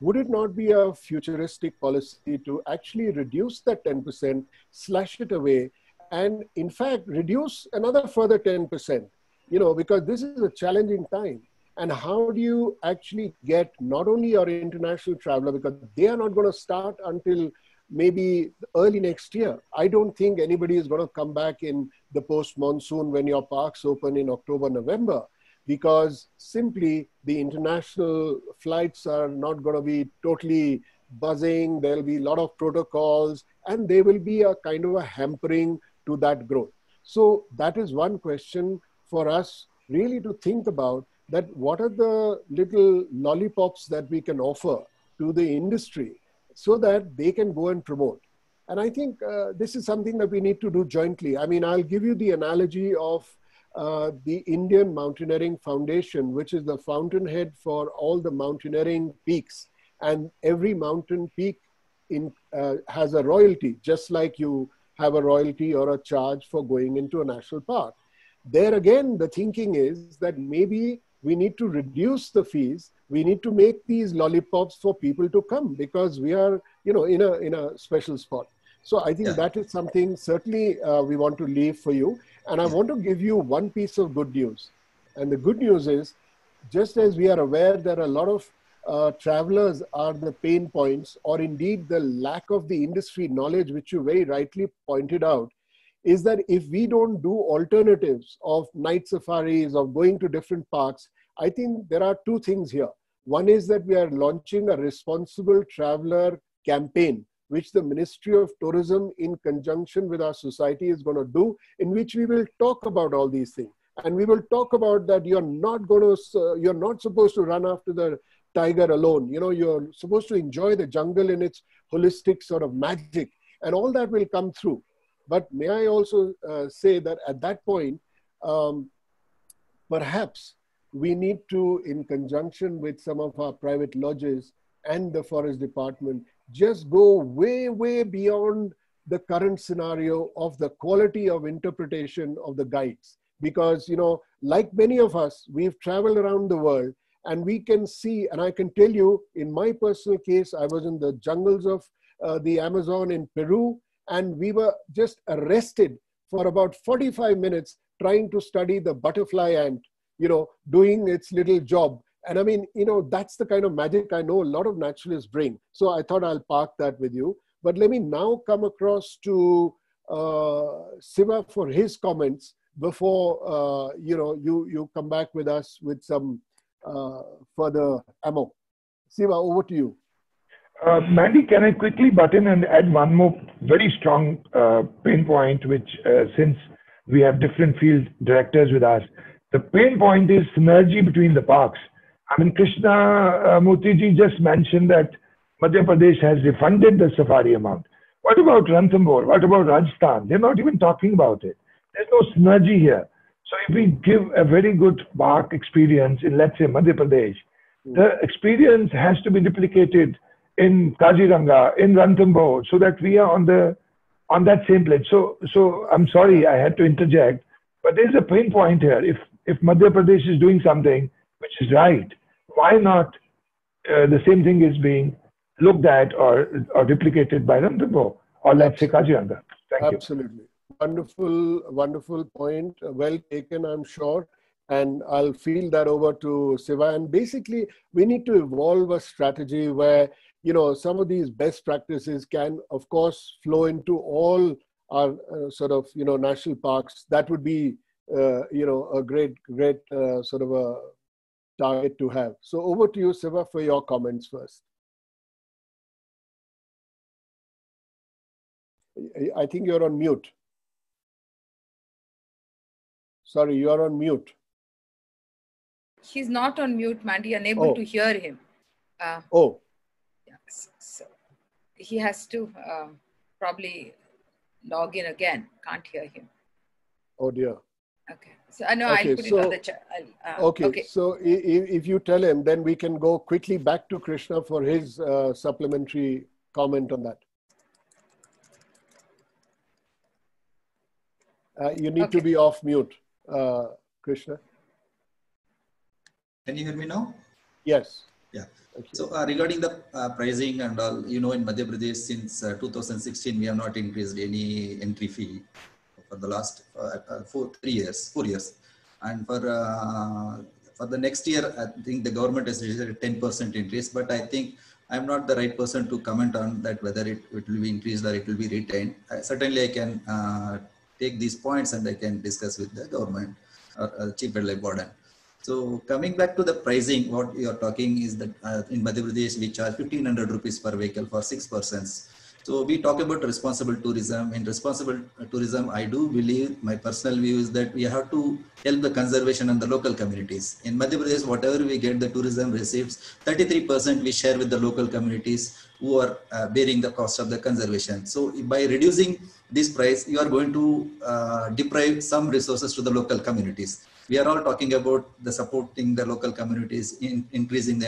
S1: would it not be a futuristic policy to actually reduce that 10%, slash it away, and in fact reduce another further 10%? You know, because this is a challenging time. And how do you actually get not only your international traveler, because they are not going to start until maybe early next year. I don't think anybody is going to come back in the post monsoon when your parks open in October, November, because simply the international flights are not going to be totally buzzing. There'll be a lot of protocols, and there will be a kind of a hampering to that growth. So that is one question for us really to think about that what are the little lollipops that we can offer to the industry so that they can go and promote. And I think uh, this is something that we need to do jointly. I mean, I'll give you the analogy of uh, the Indian Mountaineering Foundation, which is the fountainhead for all the mountaineering peaks. And every mountain peak in, uh, has a royalty, just like you have a royalty or a charge for going into a national park. There again, the thinking is that maybe we need to reduce the fees we need to make these lollipops for people to come because we are you know in a in a special spot so i think yeah. that is something certainly uh, we want to leave for you and i want to give you one piece of good news. And the good news is just as we are aware that a lot of uh, travelers are the pain points or indeed the lack of the industry knowledge which you very rightly pointed out is that if we don't do alternatives of night safaris of going to different parks i think there are two things here. One is that we are launching a responsible traveler campaign, which the Ministry of Tourism, in conjunction with our society, is going to do, in which we will talk about all these things. And we will talk about that you're not going to, you're not supposed to run after the tiger alone. You know, you're supposed to enjoy the jungle in its holistic sort of magic, and all that will come through. But may I also uh, say that at that point, um, perhaps we need to, in conjunction with some of our private lodges and the forest department, just go way, way beyond the current scenario of the quality of interpretation of the guides. Because, you know, like many of us, we've traveled around the world and we can see, and I can tell you, in my personal case, I was in the jungles of uh, the Amazon in Peru, and we were just arrested for about 45 minutes trying to study the butterfly ant you know, doing its little job. And I mean, you know, that's the kind of magic I know a lot of naturalists bring. So I thought I'll park that with you. But let me now come across to uh, Siva for his comments before, uh, you know, you, you come back with us with some uh, further ammo. Siva, over to you.
S6: Uh, Mandy, can I quickly butt in and add one more very strong uh, pain point, which uh, since we have different field directors with us, the pain point is synergy between the parks. I mean, Krishna uh, Murthy just mentioned that Madhya Pradesh has refunded the safari amount. What about Ranthambore? What about Rajasthan? They're not even talking about it. There's no synergy here. So if we give a very good park experience in, let's say, Madhya Pradesh, mm. the experience has to be duplicated in Kaziranga, in Ranthambore, so that we are on the on that same pledge. So, so I'm sorry I had to interject, but there's a pain point here. If if Madhya Pradesh is doing something which is right, why not uh, the same thing is being looked at or, or replicated by Ranthambore or let's say Kaziranga?
S1: Thank Absolutely. You. Wonderful, wonderful point. Well taken, I'm sure. And I'll feel that over to Siva. And basically, we need to evolve a strategy where, you know, some of these best practices can, of course, flow into all our uh, sort of, you know, national parks. That would be uh, you know, a great, great uh, sort of a target to have. So over to you, Siva, for your comments first. I think you're on mute. Sorry, you are on mute.
S3: He's not on mute, Mandy, unable
S1: Oh.
S3: to hear him. Uh,
S1: Oh,
S3: yes, so he has to um, probably log in again. Can't hear him.
S1: oh dear.
S3: Okay. So I know
S1: Okay,
S3: I'll put
S1: so-
S3: it on the chat. Uh,
S1: Okay,
S3: Okay.
S1: so i- i- if you tell him, then we can go quickly back to Krishna for his uh, supplementary comment on that. Uh, you need to be off mute, uh, Krishna.
S7: Can you hear me now?
S1: Yes.
S7: Yeah. So uh, regarding the uh, pricing and all, you know, in Madhya Pradesh since uh, 2016, we have not increased any entry fee for the last uh, four, three years, four years. And for uh, for the next year, I think the government has decided 10% increase, but I think I'm not the right person to comment on that whether it, it will be increased or it will be retained. I, certainly, I can uh, take these points and I can discuss with the government or uh, Chief Wildlife Warden. So coming back to the pricing, what you are talking is that uh, in Madhya Pradesh we charge 1500 rupees per vehicle for six persons. So we talk about responsible tourism. In responsible tourism, I do believe my personal view is that we have to help the conservation and the local communities. In Madhya Pradesh, whatever we get the tourism receipts, 33% we share with the local communities who are uh, bearing the cost of the conservation. So by reducing this price, you are going to uh, deprive some resources to the local communities we are all talking about the supporting the local communities in increasing the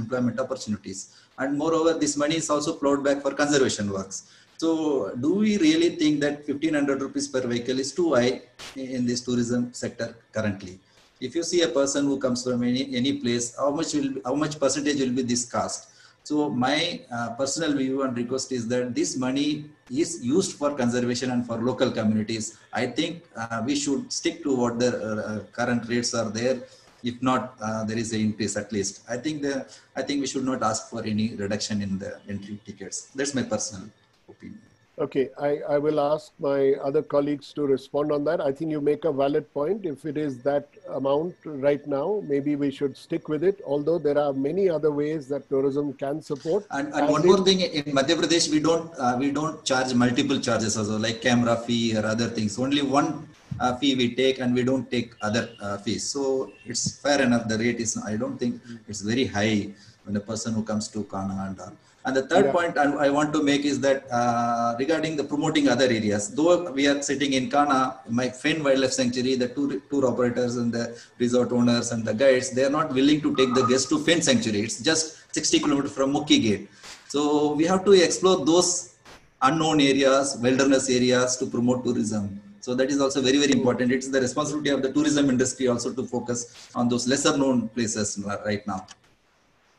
S7: employment opportunities. And moreover this money is also plowed back for conservation works. So do we really think that 1500 rupees per vehicle is too high in this tourism sector currently? If you see a person who comes from any any place how much will how much percentage will be this cost so my uh, personal view and request is that this money is used for conservation and for local communities. I think uh, we should stick to what the uh, current rates are there. If not, uh, there is an increase at least. I think the I think we should not ask for any reduction in the entry tickets. That's my personal opinion.
S1: Okay, I, I will ask my other colleagues to respond on that. I think you make a valid point. If it is that amount right now, maybe we should stick with it. Although there are many other ways that tourism can support.
S7: And, and one more thing, in Madhya Pradesh, we don't uh, we don't charge multiple charges also, like camera fee or other things. Only one uh, fee we take, and we don't take other uh, fees. So it's fair enough. The rate is I don't think it's very high when a person who comes to Kanha and all. And the third
S1: Yeah.
S7: point I, I want to make is that uh, regarding the promoting other areas, though we are sitting in Kanha, my Phen Wildlife Sanctuary, the tour, tour operators and the resort owners and the guides, they are not willing to take the guests to Phen Sanctuary. It's just 60 kilometers from Mukki Gate. So we have to explore those unknown areas, wilderness areas to promote tourism. So that is also very, very important. It's the responsibility of the tourism industry also to focus on those lesser known places right now.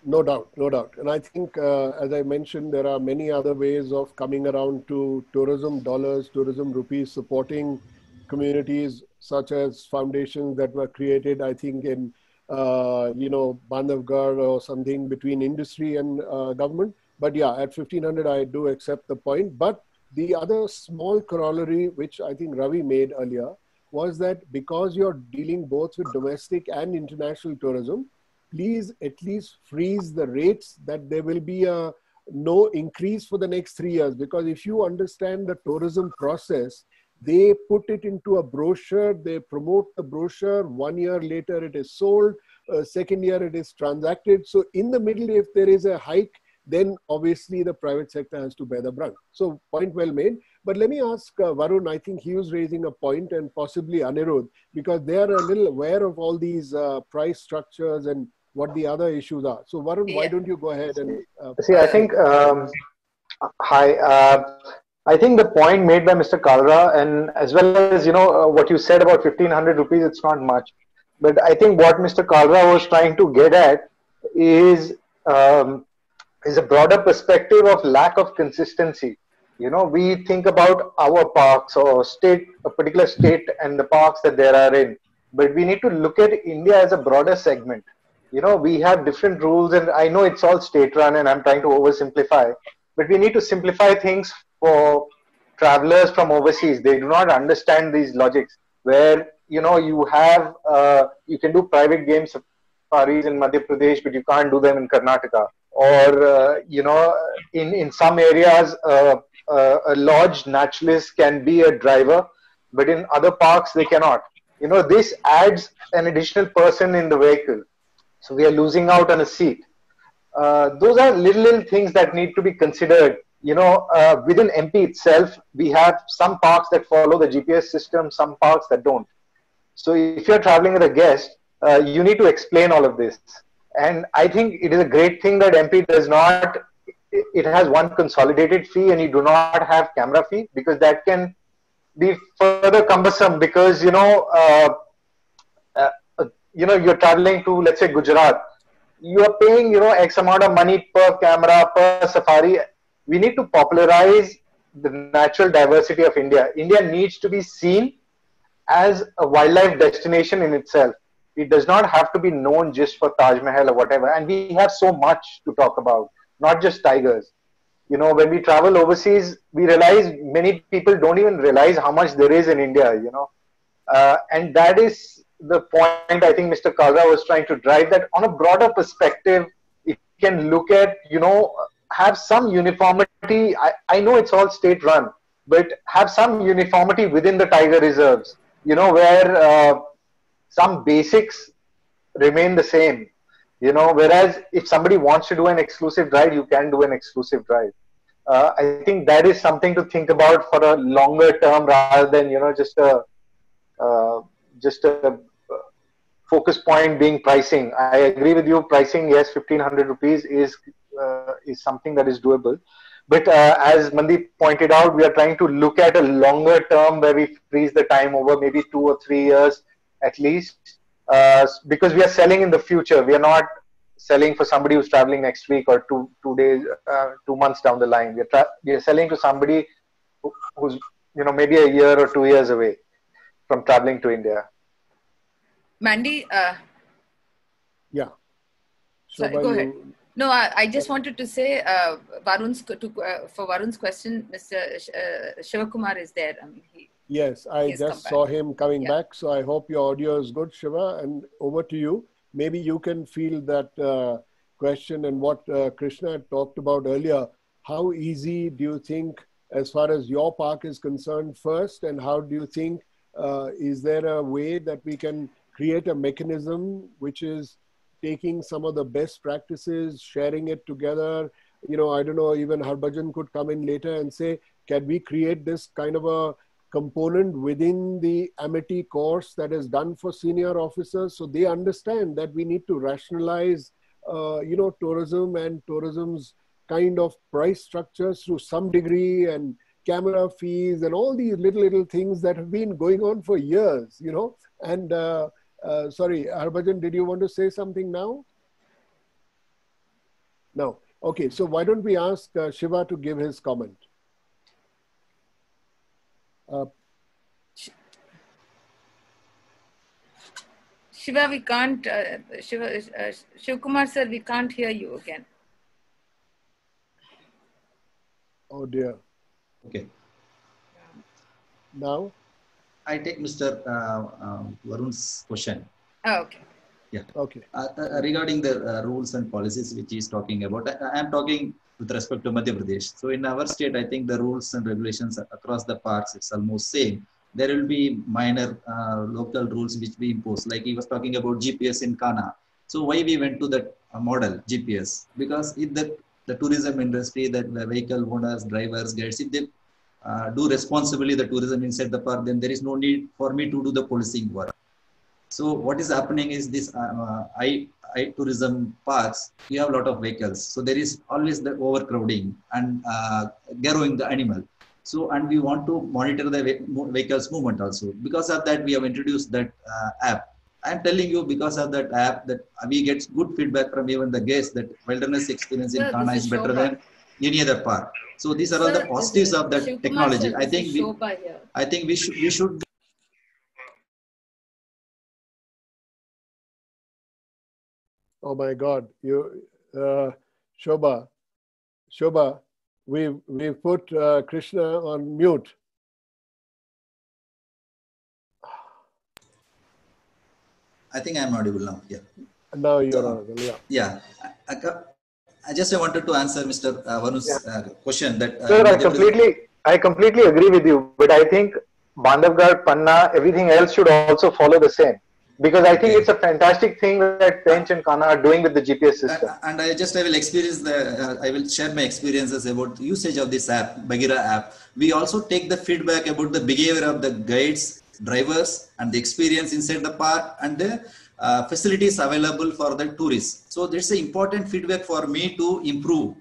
S1: No doubt, no doubt. And I think, uh, as I mentioned, there are many other ways of coming around to tourism dollars, tourism rupees, supporting communities such as foundations that were created, I think, in, uh, you know, Bandhavgarh or something between industry and uh, government. But yeah, at 1500, I do accept the point. But the other small corollary, which I think Ravi made earlier, was that because you're dealing both with domestic and international tourism, please at least freeze the rates that there will be a no increase for the next three years. Because if you understand the tourism process they put it into a brochure they promote the brochure one year later it is sold uh, second year it is transacted. So in the middle if there is a hike then obviously the private sector has to bear the brunt. So point well made. But let me ask uh, varun i think he was raising a point and possibly anirudh because they are a little aware of all these uh, price structures and what the other issues are. So, Varun, why don't you go ahead and uh,
S8: See, I think, um, hi, uh, I think the point made by Mr. Kalra, and as well as, you know, uh, what you said about 1500 rupees, it's not much. But I think what Mr. Kalra was trying to get at is, um, is a broader perspective of lack of consistency. You know, we think about our parks or state, a particular state and the parks that there are in, but we need to look at India as a broader segment you know we have different rules and i know it's all state run and i'm trying to oversimplify but we need to simplify things for travelers from overseas they do not understand these logics where you know you have uh, you can do private game safaris in Madhya Pradesh, but you can't do them in Karnataka. Or uh, you know, in in some areas, uh, uh, a lodge naturalist can be a driver, but in other parks they cannot. You know, this adds an additional person in the vehicle, so we are losing out on a seat. Uh, those are little little things that need to be considered you know, uh, within MP itself, we have some parks that follow the GPS system, some parks that don't. So if you're traveling with a guest, uh, you need to explain all of this. And I think it is a great thing that MP does not, it has one consolidated fee and you do not have camera fee because that can be further cumbersome because, you know, uh, you know, you're traveling to, let's say, Gujarat. You are paying, you know, X amount of money per camera, per safari we need to popularize the natural diversity of India. India needs to be seen as a wildlife destination in itself. It does not have to be known just for Taj Mahal or whatever. And we have so much to talk about, not just tigers. You know, when we travel overseas, we realize many people don't even realize how much there is in India, you know. Uh, and that is the point I think Mr. Kalra was trying to drive that on a broader perspective, it can look at, you know, have some uniformity. I, I know it's all state run, but have some uniformity within the tiger reserves, you know, where uh, some basics remain the same, you know, whereas if somebody wants to do an exclusive drive, you can do an exclusive drive. Uh, I think that is something to think about for a longer term rather than, you know, just a, uh, just a uh, focus point being pricing. I agree with you. Pricing, yes, 1500 rupees is uh, is something that is doable. But uh, as Mandip pointed out, we are trying to look at a longer term where we freeze the time over maybe two or three years at least, uh, because we are selling in the future. We are not selling for somebody who's traveling next week or two two days, uh, two months down the line. We are tra- we are selling to somebody who's you know maybe a year or two years away from traveling to India.
S3: Mandy. Uh,
S1: yeah.
S3: So Sorry, go ahead. No, I, I, just wanted to say uh, Varun's to, uh, for Varun's question, Mr. Sh- uh, Shivakumar is there. I mean, he,
S1: yes, I just saw him coming yeah. back. So I hope your audio is good, Shiva. And over to you. Maybe you can feel that uh, question and what uh, Krishna talked about earlier. How easy do you think, as far as your park is concerned, first, and how do you think uh, is there a way that we can create a mechanism which is taking some of the best practices, sharing it together. You know, I don't know, even Harbhajan could come in later and say, can we create this kind of a component within the Amity course that is done for senior officers so they understand that we need to rationalize, uh, you know, tourism and tourism's kind of price structures to some degree and camera fees and all these little little things that have been going on for years you know and uh, uh, sorry, Harbhajan, did you want to say something now? No. Okay, so why don't we ask uh, Shiva to give his comment? Uh,
S3: Shiva, we can't, uh, Shiva, uh, Shiv Kumar sir, we can't hear you again.
S1: Oh dear.
S7: Okay.
S1: Now?
S7: I take Mr. Uh, um, Varun's question.
S3: Oh, okay.
S7: Yeah.
S1: Okay.
S7: Uh, uh, regarding the uh, rules and policies which he's talking about, I, am talking with respect to Madhya Pradesh. So in our state, I think the rules and regulations across the parks it's almost same. There will be minor uh, local rules which we impose. Like he was talking about GPS in Kanha. So why we went to that uh, model GPS? Because if the the tourism industry, that the vehicle owners, drivers, guides, if they uh, do responsibly the tourism inside the park, then there is no need for me to do the policing work. So what is happening is this uh, I, I tourism parks, you have a lot of vehicles. So there is always the overcrowding and uh, garrowing the animal. So, and we want to monitor the vehicles movement also. Because of that, we have introduced that uh, app. I'm telling you because of that app that we get good feedback from even the guests that wilderness experience in Kanha is better than any other park. So these are Sir, all the positives of that technology. I think we, I think we should we should.
S1: Oh my God! You, uh, Shobha, Shobha, we we put uh, Krishna on mute.
S7: I think I'm audible now. Yeah.
S1: Now you're
S7: So-
S1: audible, yeah.
S7: Yeah. I, I, ca- I just wanted to answer Mr. Uh, Vanu's uh, question that. Uh,
S8: Sir, I completely, I completely agree with you, but I think Bandhavgarh, Panna, everything else should also follow the same. Because I think
S7: Okay.
S8: it's a fantastic thing that Pench and Kanha are doing with the GPS system.
S7: Uh, and I just I will experience the uh, I will share my experiences about usage of this app Bagheera app. We also take the feedback about the behavior of the guides, drivers, and the experience inside the park and the uh, facilities available for the tourists. So there's an important feedback for me to improve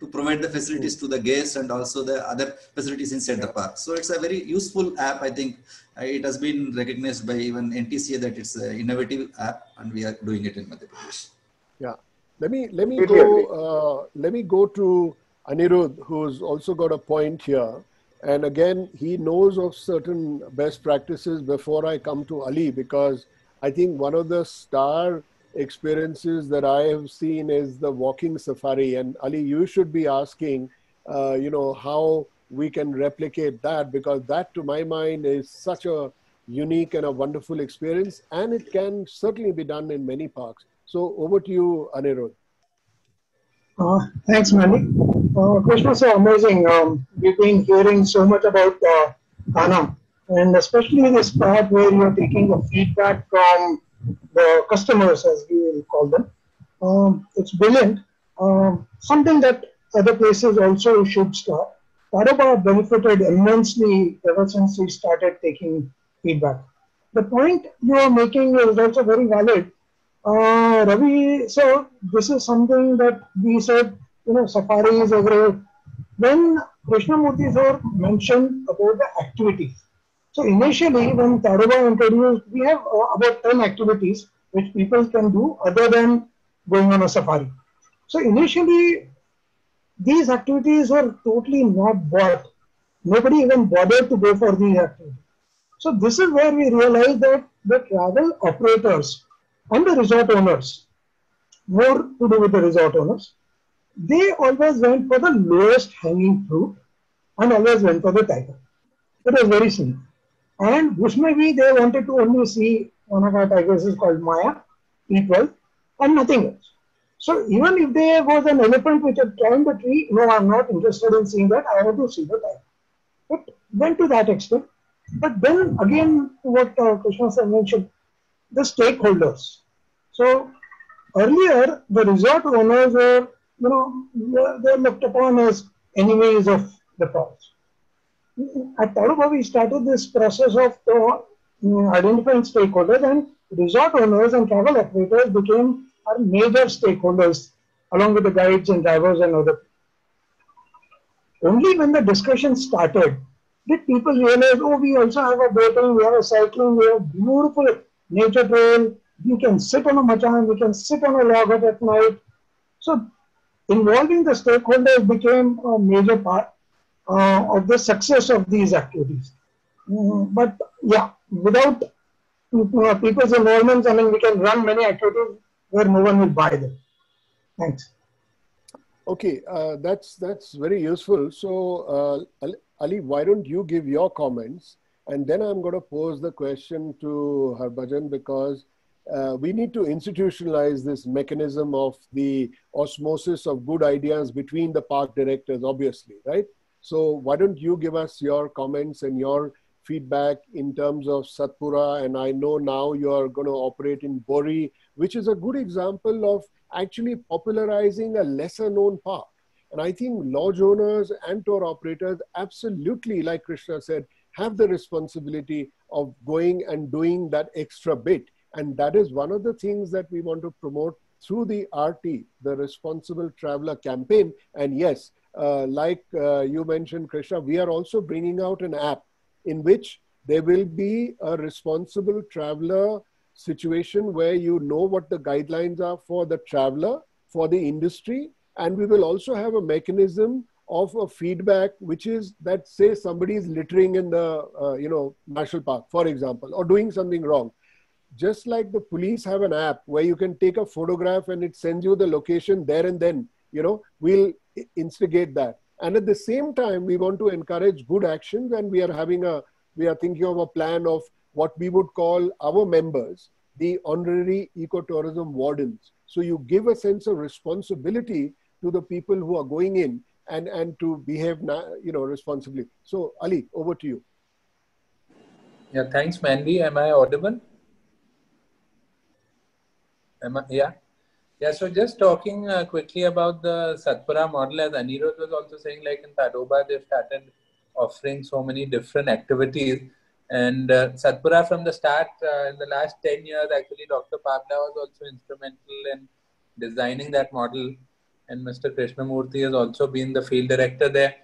S7: to provide the facilities to the guests and also the other facilities inside the park. So it's a very useful app. I think uh, it has been recognized by even NTCA that it's an innovative app, and we are doing it in Madhya Pradesh.
S1: Yeah. Let me let me go uh, let me go to Anirudh, who's also got a point here. And again, he knows of certain best practices before I come to Ali because I think one of the star experiences that I have seen is the walking safari. And Ali, you should be asking, uh, you know, how we can replicate that because that, to my mind, is such a unique and a wonderful experience, and it can certainly be done in many parks. So over to you, Anirudh.
S9: Uh, thanks, Manny. Uh, Krishna, so amazing. Um, we've been hearing so much about uh, and especially this part where you're taking the feedback from the customers, as we will call them. Um, it's brilliant. Um, something that other places also should start. Tadoba benefited immensely ever since we started taking feedback. The point you are making is also very valid. Uh, Ravi, so this is something that we said, you know, safaris great. When Krishnamurti sir mentioned about the activities. So initially, when Tadoba introduced, we have uh, about 10 activities which people can do other than going on a safari. So initially, these activities were totally not bought. Nobody even bothered to go for these activities. So this is where we realized that the travel operators and the resort owners, more to do with the resort owners, they always went for the lowest hanging fruit and always went for the tiger. It was very simple. And Bushmavi, they wanted to only see one of our tigers is called Maya, T12, and nothing else. So even if there was an elephant which had climbed the tree, no, I'm not interested in seeing that. I want to see the tiger. But went to that extent. But then again, what uh, Krishna sir mentioned, the stakeholders. So earlier, the resort owners were, you know, they're- they're looked upon as enemies of the forest. At Tadoba, we started this process of uh, mm, identifying stakeholders, and resort owners and travel operators became our major stakeholders, along with the guides and drivers and other. Only when the discussion started did people realize, oh, we also have a boating, we have a cycling, we have beautiful nature trail, we can sit on a machan, we can sit on a log at night. So involving the stakeholders became a major part uh, of the success of these activities. Mm, but yeah, without uh, people's involvement, I mean, we can run many activities where no one will buy them. Thanks.
S1: Okay, uh, that's that's very useful. So, uh, Ali- why don't you give your comments, and then I'm going to pose the question to Harbhajan because uh, we need to institutionalize this mechanism of the osmosis of good ideas between the park directors, obviously, right? So, why don't you give us your comments and your feedback in terms of Satpura? And I know now you are going to operate in Bori, which is a good example of actually popularizing a lesser known park. And I think lodge owners and tour operators absolutely, like Krishna said, have the responsibility of going and doing that extra bit. And that is one of the things that we want to promote through the RT, the Responsible Traveler campaign. And yes, uh, like uh, you mentioned, Krishna, we are also bringing out an app in which there will be a responsible traveler situation where you know what the guidelines are for the traveler, for the industry, and we will also have a mechanism of a feedback, which is that say somebody is littering in the uh, you know national park, for example, or doing something wrong. Just like the police have an app where you can take a photograph and it sends you the location there and then, you know, we'll instigate that. And at the same time, we want to encourage good actions, and we are having a we are thinking of a plan of what we would call our members the honorary ecotourism wardens. So you give a sense of responsibility to the people who are going in and, and to behave, now you know, responsibly. So Ali, over to you.
S10: Yeah, thanks, Mandy. Am I audible? Am I, yeah. Yeah, so just talking uh, quickly about the Satpura model, as Anirudh was also saying, like in Tadoba, they've started offering so many different activities. And uh, Satpura from the start, uh, in the last 10 years, actually, Dr. Pabla was also instrumental in designing that model. And Mr. Krishnamurthy has also been the field director there.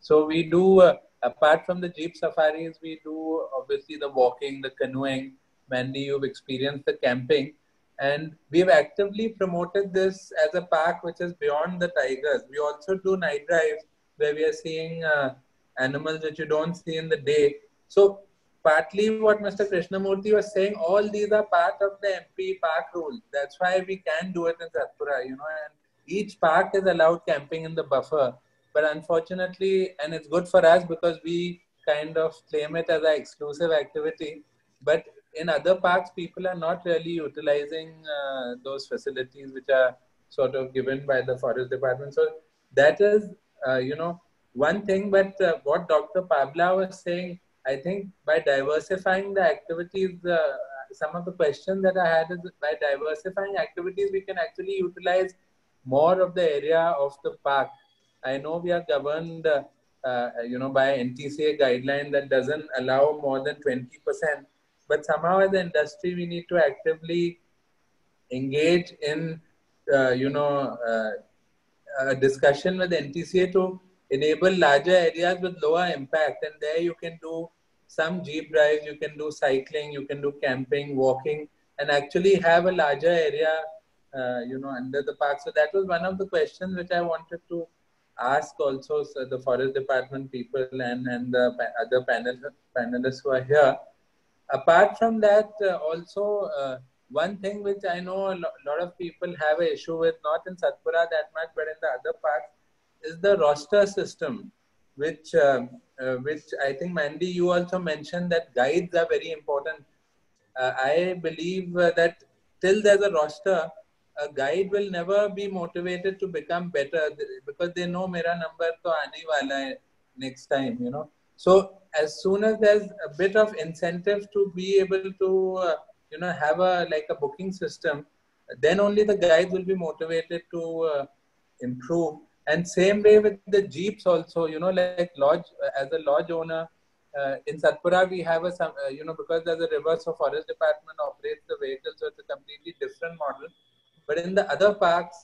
S10: So we do, uh, apart from the jeep safaris, we do obviously the walking, the canoeing. Mandy, you've experienced the camping. And we've actively promoted this as a park which is beyond the tigers. We also do night drives where we are seeing uh, animals that you don't see in the day. So partly what Mr. Krishnamurthy was saying, all these are part of the MP park rule. That's why we can do it in Satpura, you know, and each park is allowed camping in the buffer. But unfortunately, and it's good for us because we kind of claim it as an exclusive activity. But in other parks, people are not really utilizing uh, those facilities which are sort of given by the forest department. So that is, uh, you know, one thing, but uh, what Dr. Pabla was saying, I think by diversifying the activities, uh, some of the questions that I had is by diversifying activities, we can actually utilize more of the area of the park. I know we are governed, uh, uh you know, by NTCA guideline that doesn't allow more than 20%. But somehow as an industry, we need to actively engage in, uh, you know, uh, a discussion with NTCA to enable larger areas with lower impact. And there you can do some jeep drives, you can do cycling, you can do camping, walking, and actually have a larger area, uh, you know, under the park. So that was one of the questions which I wanted to ask also so the forest department people and, and the other panel, panelists who are here. Apart from that, uh, also uh, one thing which I know a lot of people have an issue with, not in Satpura that much, but in the other parks, is the roster system, which uh, uh, which I think Mandy, you also mentioned that guides are very important. I believe that till there's a roster, a guide will never be motivated to become better because they know mera number to aane wala next time, you know. So as soon as there's a bit of incentive to be able to, uh, you know, have a like a booking system, then only the guides will be motivated to uh, improve and same way with the jeeps also, you know, like lodge as a lodge owner uh, in Satpura, we have a some, uh, you know, because there's a river, so forest department operates the vehicle, so it's a completely different model. But in the other parks,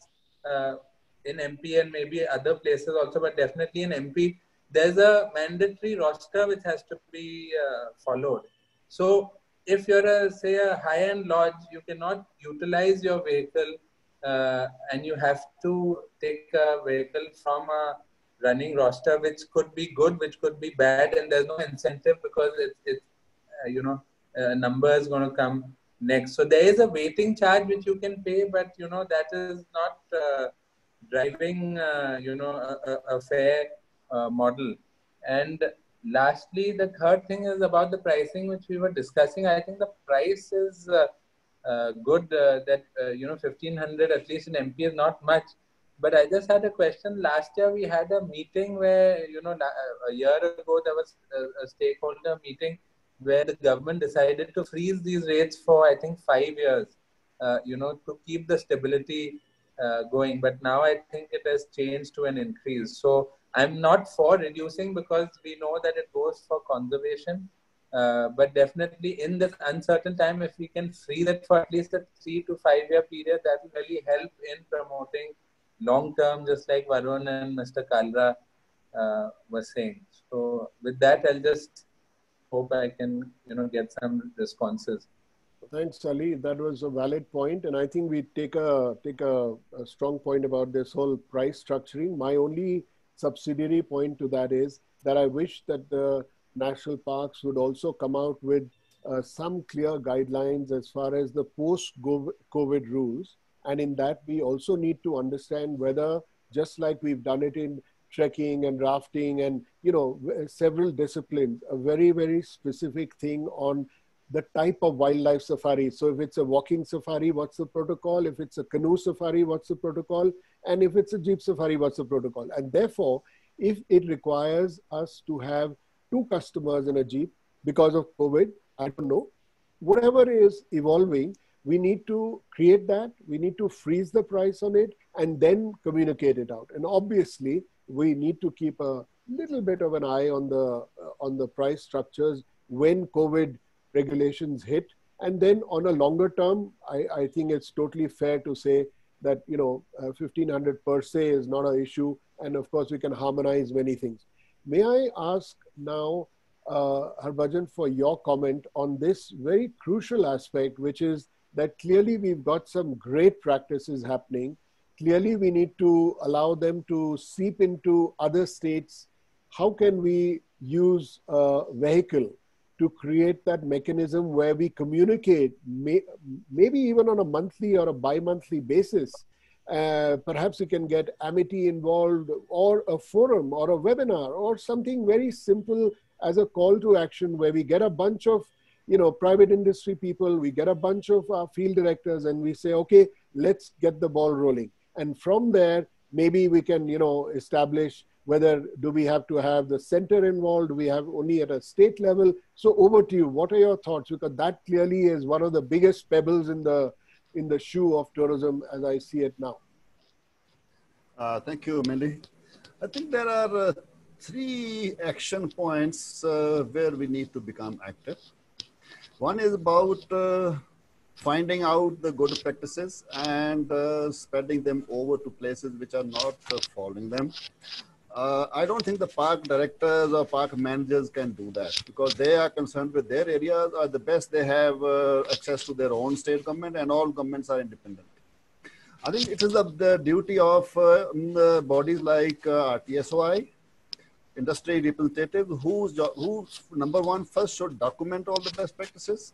S10: uh, in MP and maybe other places also, but definitely in MP, there's a mandatory roster which has to be uh, followed. So if you're a say a high-end lodge, you cannot utilize your vehicle uh, and you have to take a vehicle from a running roster, which could be good, which could be bad, and there's no incentive because it's, it's uh, you know, a number is going to come next. So there is a waiting charge which you can pay, but you know that is not uh, driving, uh, you know, a, a fair uh, model. And lastly, the third thing is about the pricing, which we were discussing. I think the price is uh, uh, good uh, that you know 1500 at least in MP is not much. But I just had a question. Last year we had a meeting where you know a year ago there was a, a stakeholder meeting where the government decided to freeze these rates for I think five years. Uh, you know to keep the stability uh, going. But now I think it has changed to an increase. So I'm not for reducing because we know that it goes for conservation. Uh, but definitely in this uncertain time, if we can free that for at least a three to five year period, that will really help in promoting long term, just like Varun and Mr. Kalra uh, was saying. So with that, I'll just hope I can, you know, get some responses.
S1: Thanks, Ali. That was a valid point, and I think we take a take a, a strong point about this whole price structuring. My only subsidiary point to that is that I wish that the national parks would also come out with uh, some clear guidelines as far as the post-COVID rules. And in that, we also need to understand whether, just like we've done it in trekking and rafting and, you know, several disciplines, a very, very specific thing on the type of wildlife safari. So if it's a walking safari, what's the protocol? If it's a canoe safari, what's the protocol? And if it's a jeep safari, what's the protocol? And therefore, if it requires us to have two customers in a jeep because of COVID, I don't know, whatever is evolving, we need to create that. We need to freeze the price on it and then communicate it out. And obviously, we need to keep a little bit of an eye on the uh, on the price structures when COVID regulations hit. And then on a longer term, I, I think it's totally fair to say that you know uh, 1500 per se is not an issue, and of course we can harmonize many things. May I ask now, uh, Harbhajan, for your comment on this very crucial aspect, which is that clearly we've got some great practices happening. Clearly, we need to allow them to seep into other states. How can we use a vehicle to create that mechanism where we communicate, may, maybe even on a monthly or a bi monthly basis? Uh, perhaps we can get Amity involved, or a forum, or a webinar, or something very simple as a call to action where we get a bunch of you know, private industry people, we get a bunch of our field directors and we say, okay, let's get the ball rolling. And from there, maybe we can, you know, establish whether do we have to have the center involved, we have only at a state level. So over to you, what are your thoughts? Because that clearly is one of the biggest pebbles in the, in the shoe of tourism as I see it now.
S4: Uh, thank you, Mandy. I think there are uh, three action points uh, where we need to become active. One is about uh, finding out the good practices and uh, spreading them over to places which are not uh, following them. Uh, I don't think the park directors or park managers can do that because they are concerned with their areas are the best they have uh, access to their own state government and all governments are independent. I think it is the, the duty of uh, bodies like RTSOI industry representatives whose whose number one first should document all the best practices,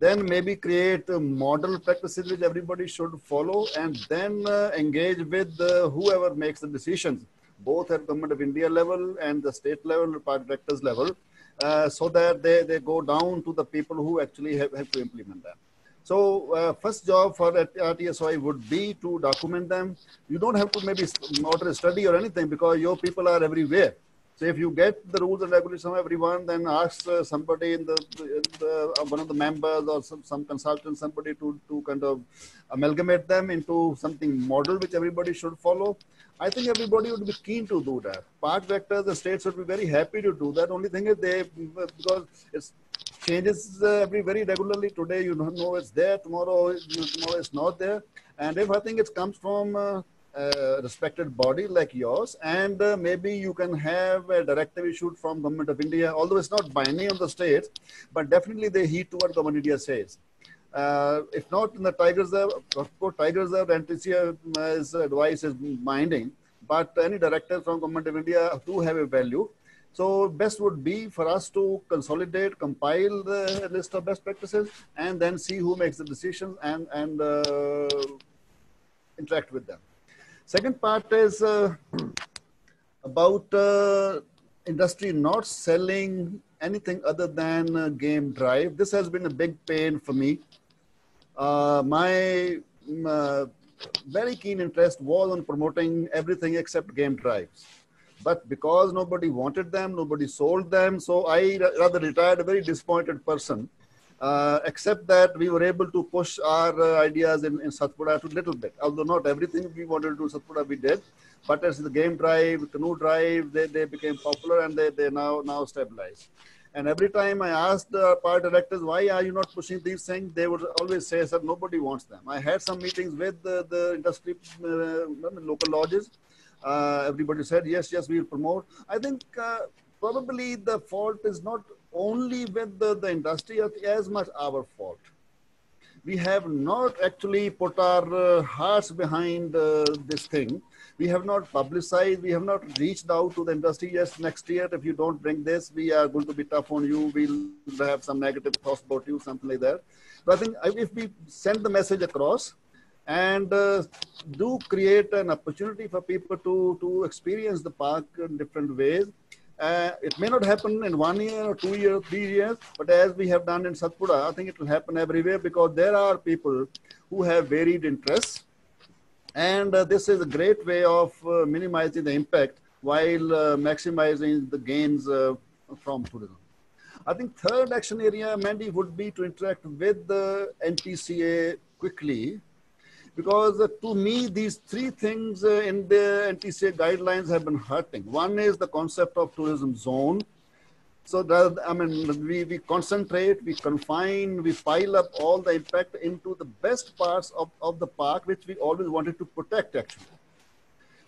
S4: then maybe create model practices which everybody should follow, and then uh, engage with uh, whoever makes the decisions, both at government of India level and the state level, park directors level, uh, so that they, they go down to the people who actually have, have to implement them. So uh, first job for RTSOI would be to document them. You don't have to maybe order a study or anything because your people are everywhere. So if you get the rules and regulations of everyone, then ask uh, somebody in the, in the uh, one of the members or some, some consultant, somebody to, to kind of amalgamate them into something model which everybody should follow. I think everybody would be keen to do that. Part directors, the states would be very happy to do that. Only thing is they, because it changes uh, every very regularly. Today you know it's there, tomorrow, tomorrow it's not there. And if I think it comes from uh, uh, respected body like yours and uh, maybe you can have a directive issued from government of india although it's not binding on the states but definitely they heed to what government india says uh, if not in the tigers of course tigers are NTC's advice is binding but any directive from government of india do have a value so best would be for us to consolidate, compile the list of best practices, and then see who makes the decisions and and uh, interact with them. Second part is uh, about uh, industry not selling anything other than uh, game drive. This has been a big pain for me. Uh, my uh, very keen interest was on promoting everything except game drives. But because nobody wanted them, nobody sold them, so I rather retired a very disappointed person uh, except that we were able to push our uh, ideas in, in Satpura to a little bit. Although not everything we wanted to do Satpura we did, but as the game drive, canoe drive, they, they became popular and they, they now now stabilized. And every time I asked the power directors, why are you not pushing these things? They would always say, sir, nobody wants them. I had some meetings with the, the industry, uh, local lodges. Uh, everybody said, yes, yes, we'll promote. I think uh, probably the fault is not only with the, the industry as much our fault. We have not actually put our uh, hearts behind uh, this thing. We have not publicized, we have not reached out to the industry. Yes, next year, if you don't bring this, we are going to be tough on you. We'll have some negative thoughts about you, something like that. But I think if we send the message across, and uh, do create an opportunity for people to, to experience the park in different ways Uh, it may not happen in one year or two years, three years, but as we have done in Satpura, I think it will happen everywhere because there are people who have varied interests. And uh, this is a great way of uh, minimizing the impact while uh, maximizing the gains uh, from tourism. I think third action area, Mandy, would be to interact with the NTCA quickly because uh, to me, these three things uh, in the NTCA guidelines have been hurting. One is the concept of tourism zone. So I mean, we, we concentrate, we confine, we pile up all the impact into the best parts of, of the park, which we always wanted to protect actually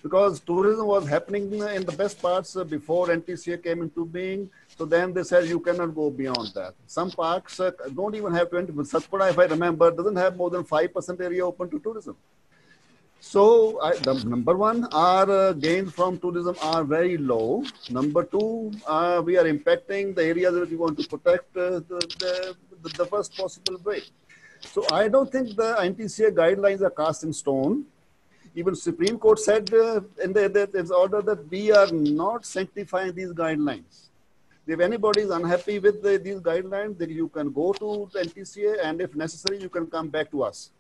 S4: because tourism was happening in the best parts uh, before NTCA came into being. So then they said you cannot go beyond that. Some parks uh, don't even have 20, but Satpura, if I remember, doesn't have more than 5% area open to tourism. So I, the number one, our uh, gains from tourism are very low. Number two, uh, we are impacting the areas that we want to protect uh, the, the, the worst possible way. So I don't think the NTCA guidelines are cast in stone even Supreme Court said uh, in the, the, its order that we are not sanctifying these guidelines. If anybody is unhappy with the, these guidelines, then you can go to the NTCA and if necessary, you can come back to us.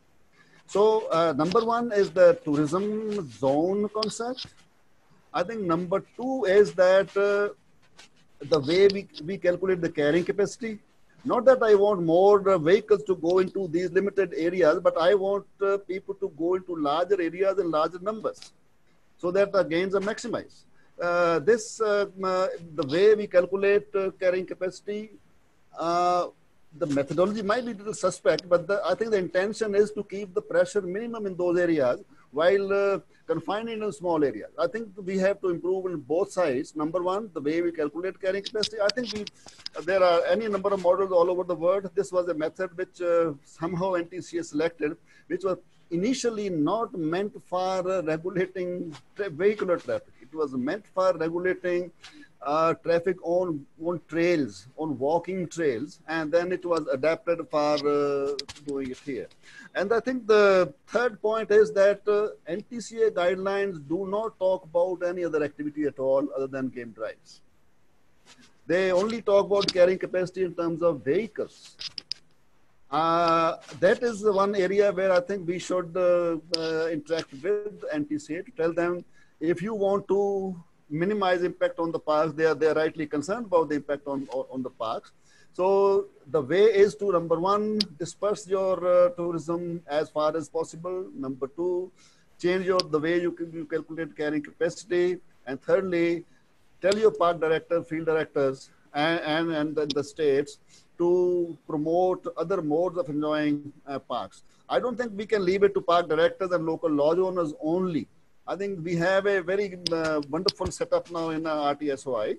S4: So uh, number one is the tourism zone concept. I think number two is that uh, the way we, we calculate the carrying capacity. Not that I want more uh, vehicles to go into these limited areas, but I want uh, people to go into larger areas and larger numbers so that the gains are maximized. Uh, this, uh, the way we calculate carrying capacity, the methodology might be a little suspect, but the, I think the intention is to keep the pressure minimum in those areas while uh, confining in small areas. I think we have to improve on both sides. Number one, the way we calculate carrying capacity. I think we, there are any number of models all over the world. This was a method which uh, somehow NTCA selected, which was initially not meant for uh, regulating tra vehicular traffic. It was meant for regulating uh, traffic on on trails, on walking trails, and then it was adapted for uh, doing it here. And I think the third point is that uh, NTCA guidelines do not talk about any other activity at all other than game drives. They only talk about carrying capacity in terms of vehicles. Uh, that is one area where I think we should uh, uh, interact with NTCA to tell them if you want to minimize impact on the parks. They are, they are rightly concerned about the impact on, on the parks. So the way is to number one, disperse your uh, tourism as far as possible. Number two, change your the way you, you calculate carrying capacity. And thirdly, tell your park director, field directors, and, and, and the, the states to promote other modes of enjoying uh, parks. I don't think we can leave it to park directors and local lodge owners only I think we have a very uh, wonderful setup now in uh, RTSOI.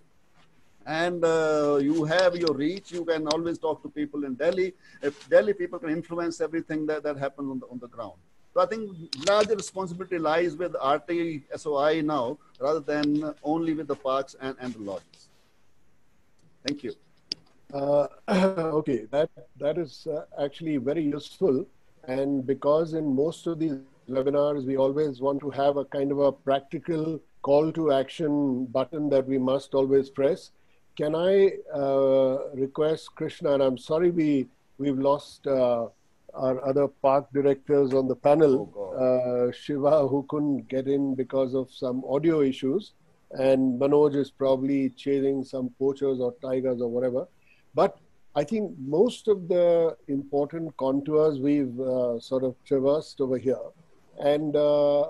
S4: And uh, you have your reach. You can always talk to people in Delhi. If Delhi people can influence everything that, that happens on the, on the ground. So I think larger responsibility lies with RTSOI now rather than only with the parks and, and the lodges. Thank you.
S1: Uh, okay, that, that is uh, actually very useful. And because in most of these webinars, we always want to have a kind of a practical call to action button that we must always press. Can I uh, request Krishna, and I'm sorry we, we've lost uh, our other park directors on the panel, oh uh, Shiva, who couldn't get in because of some audio issues, and Manoj is probably chasing some poachers or tigers or whatever. But I think most of the important contours we've uh, sort of traversed over here. And uh,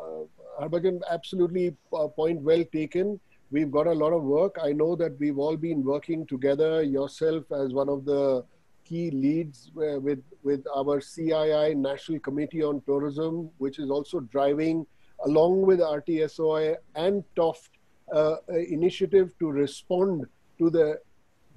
S1: Harbhajan, absolutely uh, point well taken. We've got a lot of work. I know that we've all been working together, yourself as one of the key leads uh, with, with our CII National Committee on Tourism, which is also driving, along with RTSOI and TOFT, uh, initiative to respond to the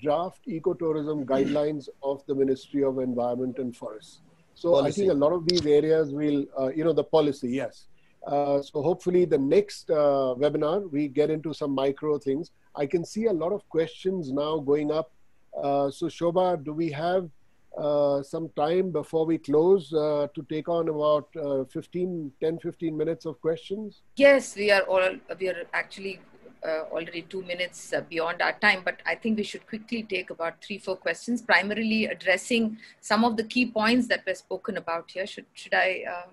S1: draft ecotourism guidelines of the Ministry of Environment and Forests. So policy. I think a lot of these areas will, uh, you know, the policy, yes. Uh, so hopefully the next uh, webinar, we get into some micro things. I can see a lot of questions now going up. Uh, so Shobha, do we have uh, some time before we close uh, to take on about 15, 10, 15 minutes of questions?
S3: Yes, we are all, we are actually uh, already two minutes uh, beyond our time, but I think we should quickly take about three, four questions, primarily addressing some of the key points that were spoken about here. Should should I uh,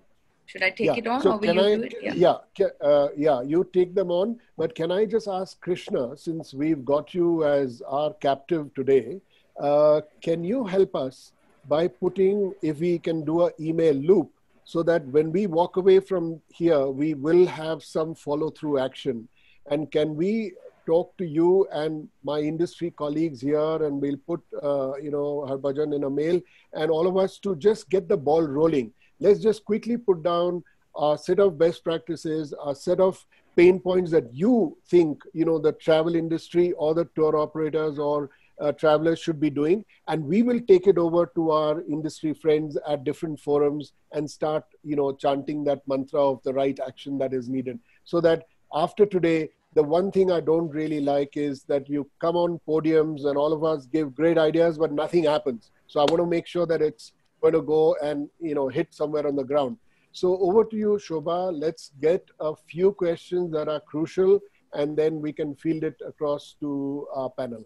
S3: should I take
S1: yeah.
S3: it on,
S1: so
S3: or will you
S1: I,
S3: do it?
S1: Yeah, yeah, uh, yeah, you take them on. But can I just ask Krishna, since we've got you as our captive today, uh, can you help us by putting, if we can do an email loop, so that when we walk away from here, we will have some follow-through action and can we talk to you and my industry colleagues here? And we'll put, uh, you know, Harbhajan in a mail and all of us to just get the ball rolling. Let's just quickly put down a set of best practices, a set of pain points that you think, you know, the travel industry or the tour operators or uh, travelers should be doing. And we will take it over to our industry friends at different forums and start you know chanting that mantra of the right action that is needed. So that after today, the one thing I don't really like is that you come on podiums and all of us give great ideas, but nothing happens. So I want to make sure that it's going to go and you know hit somewhere on the ground. So over to you, Shobha. Let's get a few questions that are crucial, and then we can field it across to our panel.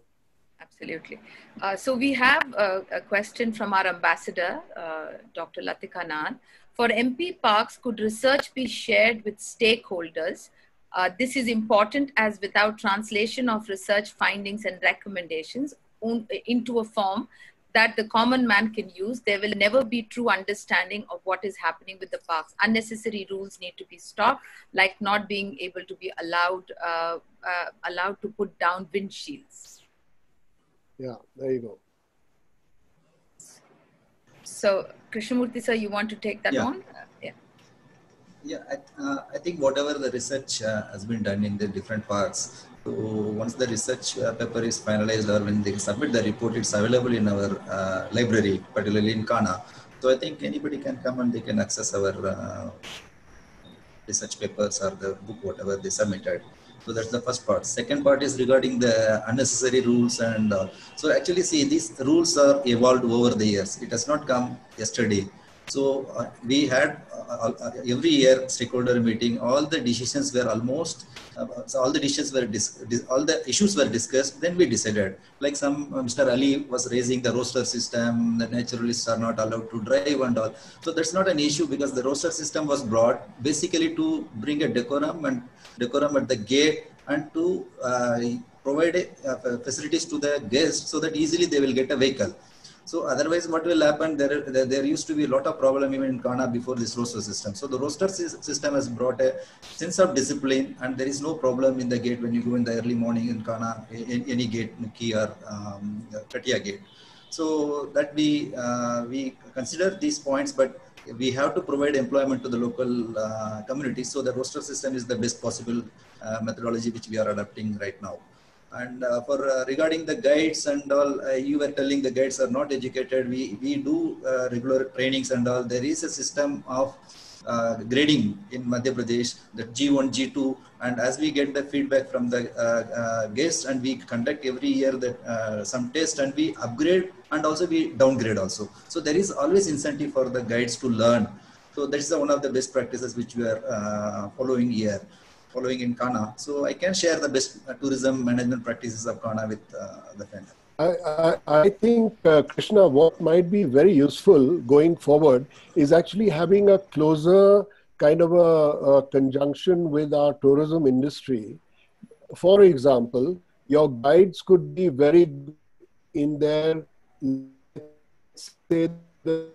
S3: Absolutely. Uh, so we have a, a, question from our ambassador, uh, Dr. Latika Nand. For MP parks, could research be shared with stakeholders uh, this is important as without translation of research findings and recommendations into a form that the common man can use, there will never be true understanding of what is happening with the parks. Unnecessary rules need to be stopped, like not being able to be allowed uh, uh, allowed to put down windshields.
S1: Yeah, there you go.
S3: So, Krishnamurthy sir, you want to take that
S7: yeah.
S3: on?
S7: Yeah, I, uh, I think whatever the research uh, has been done in the different parts, so once the research uh, paper is finalized or when they submit the report, it's available in our uh, library, particularly in Kanha. So I think anybody can come and they can access our uh, research papers or the book, whatever they submitted. So that's the first part. Second part is regarding the unnecessary rules and so actually see these rules are evolved over the years. It has not come yesterday. So uh, we had uh, uh, every year stakeholder meeting. All the decisions were almost uh, so all the decisions were dis- all the issues were discussed. Then we decided. Like some uh, Mr. Ali was raising the roster system. The naturalists are not allowed to drive and all. So that's not an issue because the roster system was brought basically to bring a decorum and decorum at the gate and to uh, provide facilities to the guests so that easily they will get a vehicle so otherwise, what will happen? There, there, there, used to be a lot of problem even in Kanha before this roster system. So the roster system has brought a sense of discipline, and there is no problem in the gate when you go in the early morning in Kanha, in any gate, Mukki or um, Khatia gate. So that we uh, we consider these points, but we have to provide employment to the local uh, community. So the roster system is the best possible uh, methodology which we are adopting right now. And uh, for uh, regarding the guides and all, uh, you were telling the guides are not educated. We we do regular trainings and all. There is a system of uh, grading in Madhya Pradesh, the G1, G2, and as we get the feedback from the uh, uh, guests, and we conduct every year that some test, and we upgrade and also we downgrade also. So there is always incentive for the guides to learn. So that is one of the best practices which we are following here following in Kanha. So I can share the best uh, tourism management practices of Kanha with uh, the panel.
S1: I, I, I, think, uh, Krishna, what might be very useful going forward is actually having a closer kind of a, a conjunction with our tourism industry. For example, your guides could be very in their, say, the,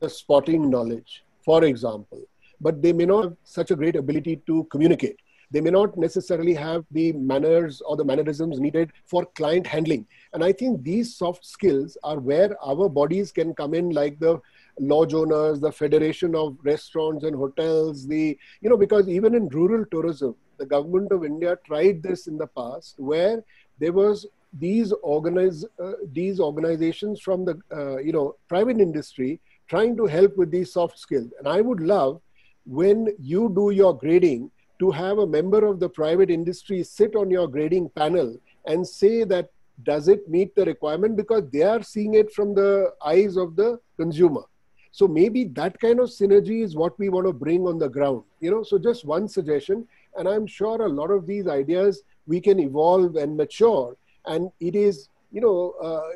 S1: the spotting knowledge, for example, but they may not have such a great ability to communicate. They may not necessarily have the manners or the mannerisms needed for client handling. And I think these soft skills are where our bodies can come in, like the lodge owners, the Federation of Restaurants and Hotels, the, you know, because even in rural tourism, the government of India tried this in the past where there was these organize uh, these organizations from the uh, you know private industry trying to help with these soft skills and i would love when you do your grading to have a member of the private industry sit on your grading panel and say that does it meet the requirement because they are seeing it from the eyes of the consumer so maybe that kind of synergy is what we want to bring on the ground you know so just one suggestion and i'm sure a lot of these ideas we can evolve and mature. And it is, you know, uh,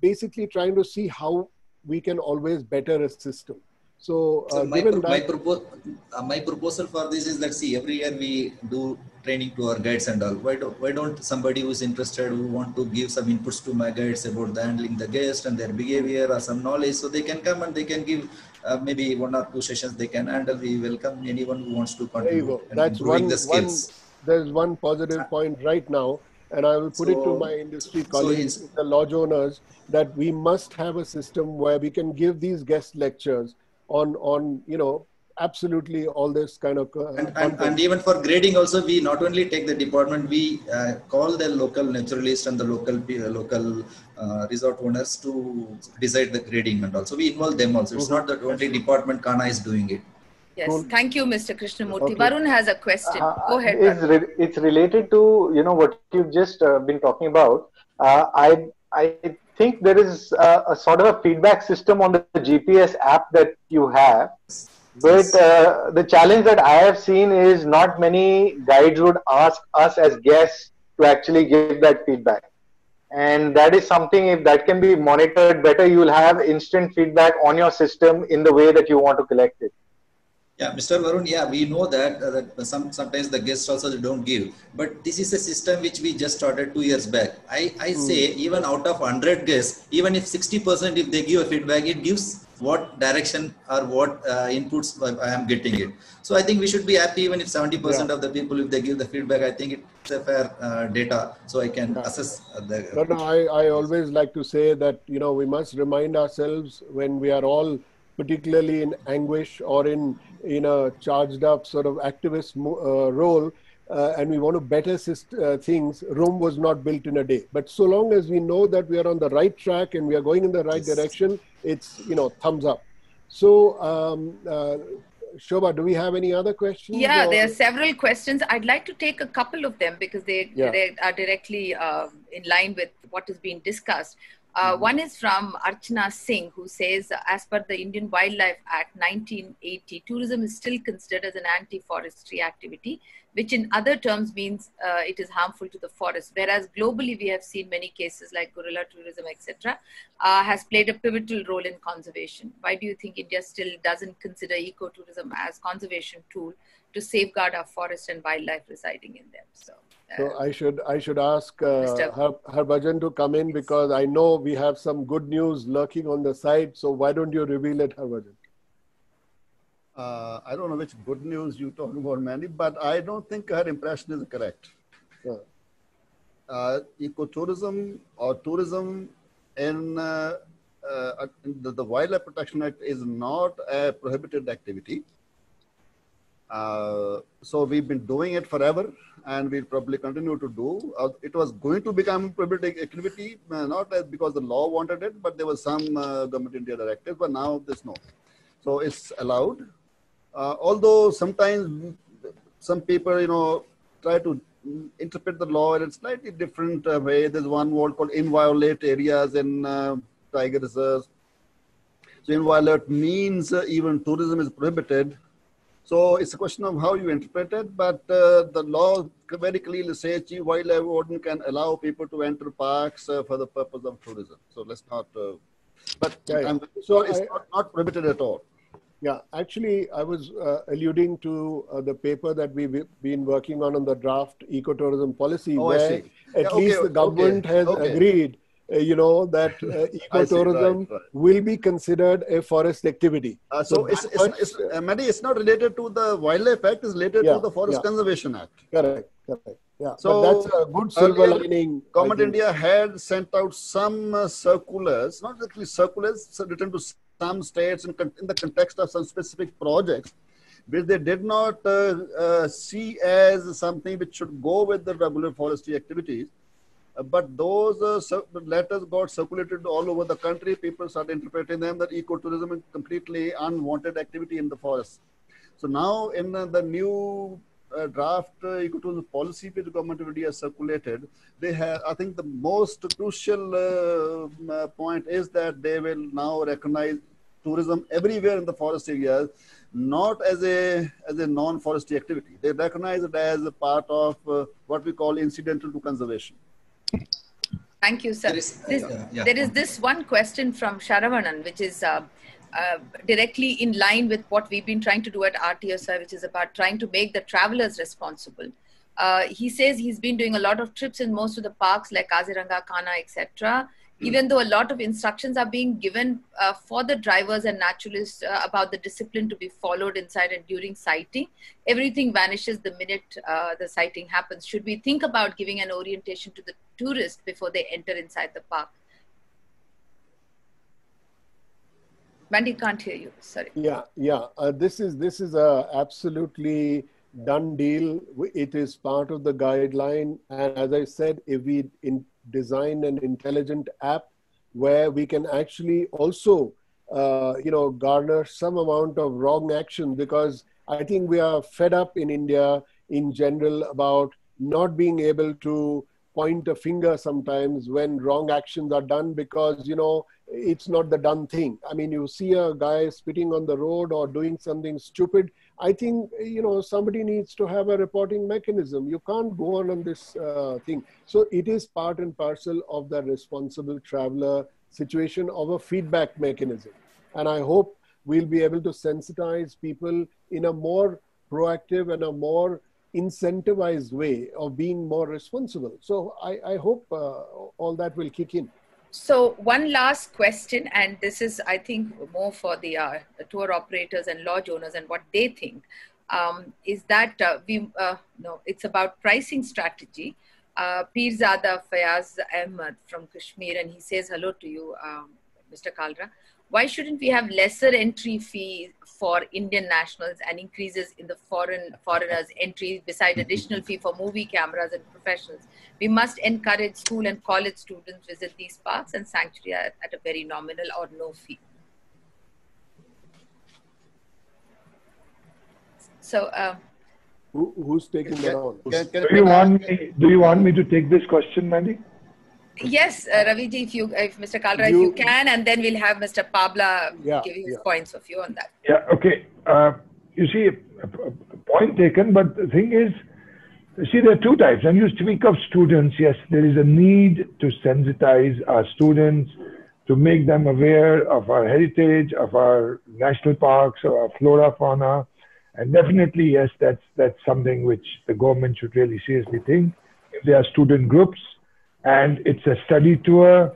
S1: basically trying to see how we can always better a system. So, uh,
S7: So my,
S1: given
S7: pro- my, propo- uh, my proposal for this is let's see every year we do training to our guides and all. Why don't why don't somebody who's interested who want to give some inputs to my guides about the handling the guest and their behavior or some knowledge, so they can come and they can give uh, maybe one or two sessions they can handle. We welcome anyone who wants to
S1: there you
S7: contribute
S1: That's one,
S7: the
S1: one,
S7: skills.
S1: there's one positive point right now. And I will put it to my industry colleagues,
S7: it's-
S1: the lodge owners, that we must have a system where we can give these guest lectures on, on you know, absolutely all this kind of uh,
S7: and, and, and even for grading also we not only take the department we uh, call the local naturalist and the local pe- local uh, resort owners to decide the grading and also we involve them also it's not that only department Kanha is doing it
S3: Yes,
S1: Cool.
S3: thank you, Mr. Krishnamurti.
S1: Okay.
S3: Varun has a question.
S8: Uh,
S3: Go ahead.
S8: It's, re- it's related to you know what you've just uh, been talking about. Uh, I I think there is uh, a sort of a feedback system on the GPS app that you have, but uh, the challenge that I have seen is not many guides would ask us as guests to actually give that feedback. And that is something, if that can be monitored better, you will have instant feedback on your system in the way that you want to collect it.
S7: Yeah, Mr. Varun, yeah, we know that, uh, that some, sometimes the guests also don't give, but this is a system which we just started two years back. I, I say even out of 100 guests, even if 60% if they give a feedback, it gives what direction or what uh, inputs I am getting it. So I think we should be happy even if 70% of the people, if they give the feedback, I think it's a fair uh, data so I can assess uh, the.
S1: But no, I, I always like to say that, you know, we must remind ourselves when we are all particularly in anguish or in, in a charged up sort of activist uh, role, uh, and we want to better uh, things, Rome was not built in a day. But so long as we know that we are on the right track and we are going in the right
S7: Yes.
S1: direction, it's, you know, thumbs up. So, um, uh, Shobha, do we have any other questions?
S3: Yeah,
S1: or-
S3: there are several questions. I'd like to take a couple of them because they,
S1: Yeah.
S3: they are directly um in line with what is being discussed. Uh,
S1: Mm-hmm.
S3: One is from Archana Singh, who says, as per the Indian Wildlife Act 1980, tourism is still considered as an anti-forestry activity, which in other terms means uh, it is harmful to the forest. Whereas globally, we have seen many cases like gorilla tourism, etc., uh, has played a pivotal role in conservation. Why do you think India still doesn't consider ecotourism as conservation tool to safeguard our forest and wildlife residing in them? So,
S1: So I should I should ask uh,
S3: Mr.
S1: Har, Harbhajan to come in because I know we have some good news lurking on the side. So why don't you reveal it, Harbhajan?
S4: Uh, I don't know which good news you talking about, Mandy, but I don't think her impression is correct.
S1: Yeah.
S4: Uh, ecotourism or tourism in, uh, uh, in the, the Wildlife Protection Act is not a prohibited activity. Uh, so we've been doing it forever and we'll probably continue to do. Uh, it was going to become prohibited activity, uh, not because the law wanted it, but there was some uh, government India directives, but now there's no. So it's allowed. Uh, although sometimes some people, you know, try to interpret the law in a slightly different way. There's one word called inviolate areas in tiger reserves. So inviolate means even tourism is prohibited. So it's a question of how you interpret it, but uh, the law very clearly says chief wildlife warden can allow people to enter parks uh, for the purpose of tourism. So let's not. Uh, but
S1: Yeah, yeah.
S4: I'm, it's
S1: I-
S4: not, not prohibited at all.
S1: Yeah, actually, I was uh, alluding to uh, the paper that we've been working on on the draft ecotourism policy,
S4: Oh,
S1: where at
S4: Yeah,
S1: least
S4: okay,
S1: the government
S4: okay,
S1: has
S4: okay.
S1: agreed, you know, that uh, ecotourism
S4: right, right.
S1: will be considered a forest activity.
S4: Uh, so it's,
S1: that
S4: it's, it's, uh, Mehdi, it's not related to the Wildlife Act, it's related
S1: Yeah,
S4: to the Forest
S1: yeah.
S4: Conservation Act.
S1: correct, correct. Yeah,
S4: So,
S1: that's a good silver
S4: earlier,
S1: lining.
S4: Government. India had sent out some uh, circulars, not actually circulars, so written to some states in, in the context of some specific projects, which they did not uh, uh, see as something which should go with the regular forestry activities. But those uh, letters got circulated all over the country. People started interpreting them that ecotourism is completely unwanted activity in the forest. So now in uh, the new uh, draft uh, ecotourism policy which the government of India circulated, they have, I think the most crucial uh, uh, point is that they will now recognize tourism everywhere in the forest areas not as a as a non-forestry activity. They recognize it as a part of uh, what we call incidental to conservation.
S3: Thank you, sir.
S7: There is-
S3: This-
S7: yeah, yeah.
S3: there is this one question from Sharavanan, which is uh, uh, directly in line with what we've been trying to do at RTSI, which is about trying to make the travelers responsible. Uh, he says he's been doing a lot of trips in most of the parks like Kaziranga, Kanha, etc. Even though a lot of instructions are being given uh, for the drivers and naturalists uh, about the discipline to be followed inside and during sighting, everything vanishes the minute uh, the sighting happens. Should we think about giving an orientation to the tourist before they enter inside the park? Mandy can't hear you. Sorry.
S1: Yeah, yeah. Uh, this is this is a absolutely done deal. It is part of the guideline, and as I said, if we in design an intelligent app where we can actually also, uh, you know, garner some amount of wrong action because I think we are fed up in India in general about not being able to point a finger sometimes when wrong actions are done because you know it's not the done thing. I mean you see a guy spitting on the road or doing something stupid i think you know somebody needs to have a reporting mechanism. You can't go on on this uh, thing. So it is part and parcel of the responsible traveler situation of a feedback mechanism. And i hope we'll be able to sensitize people in a more proactive and a more incentivized way of being more responsible. So I, I hope uh, all that will kick in.
S3: So one last question, and this is, I think, more for the, uh, tour operators and lodge owners and what they think, um, is that uh, we, uh, no, it's about pricing strategy. Uh, Pirzada Fayaz Ahmed from Kashmir, and he says hello to you, um, Mr. Kalra. Why shouldn't we have lesser entry fees for Indian nationals and increases in the foreign foreigners' entry beside additional fee for movie cameras and professionals? We must encourage school and college students visit these parks and sanctuary at, at a very nominal or no fee. So, uh,
S1: Who, who's taking that on?
S4: Can, can,
S6: Do you want me? Do you want me to take this question, Mandy?
S3: Yes, uh, Raviji, if you, if Mr. Kalra, if
S1: You-
S3: you can, and then we'll have Mr. Pabla
S1: Yeah,
S3: give his
S1: yeah.
S3: points of view on that.
S6: Yeah, okay. Uh, you see, point taken, but the thing is, you see, there are two types. When you speak of students, yes, there is a need to sensitize our students, to make them aware of our heritage, of our national parks, of our flora, fauna. And definitely, yes, that's, that's something which the government should really seriously think. If there are student groups and it's a study tour,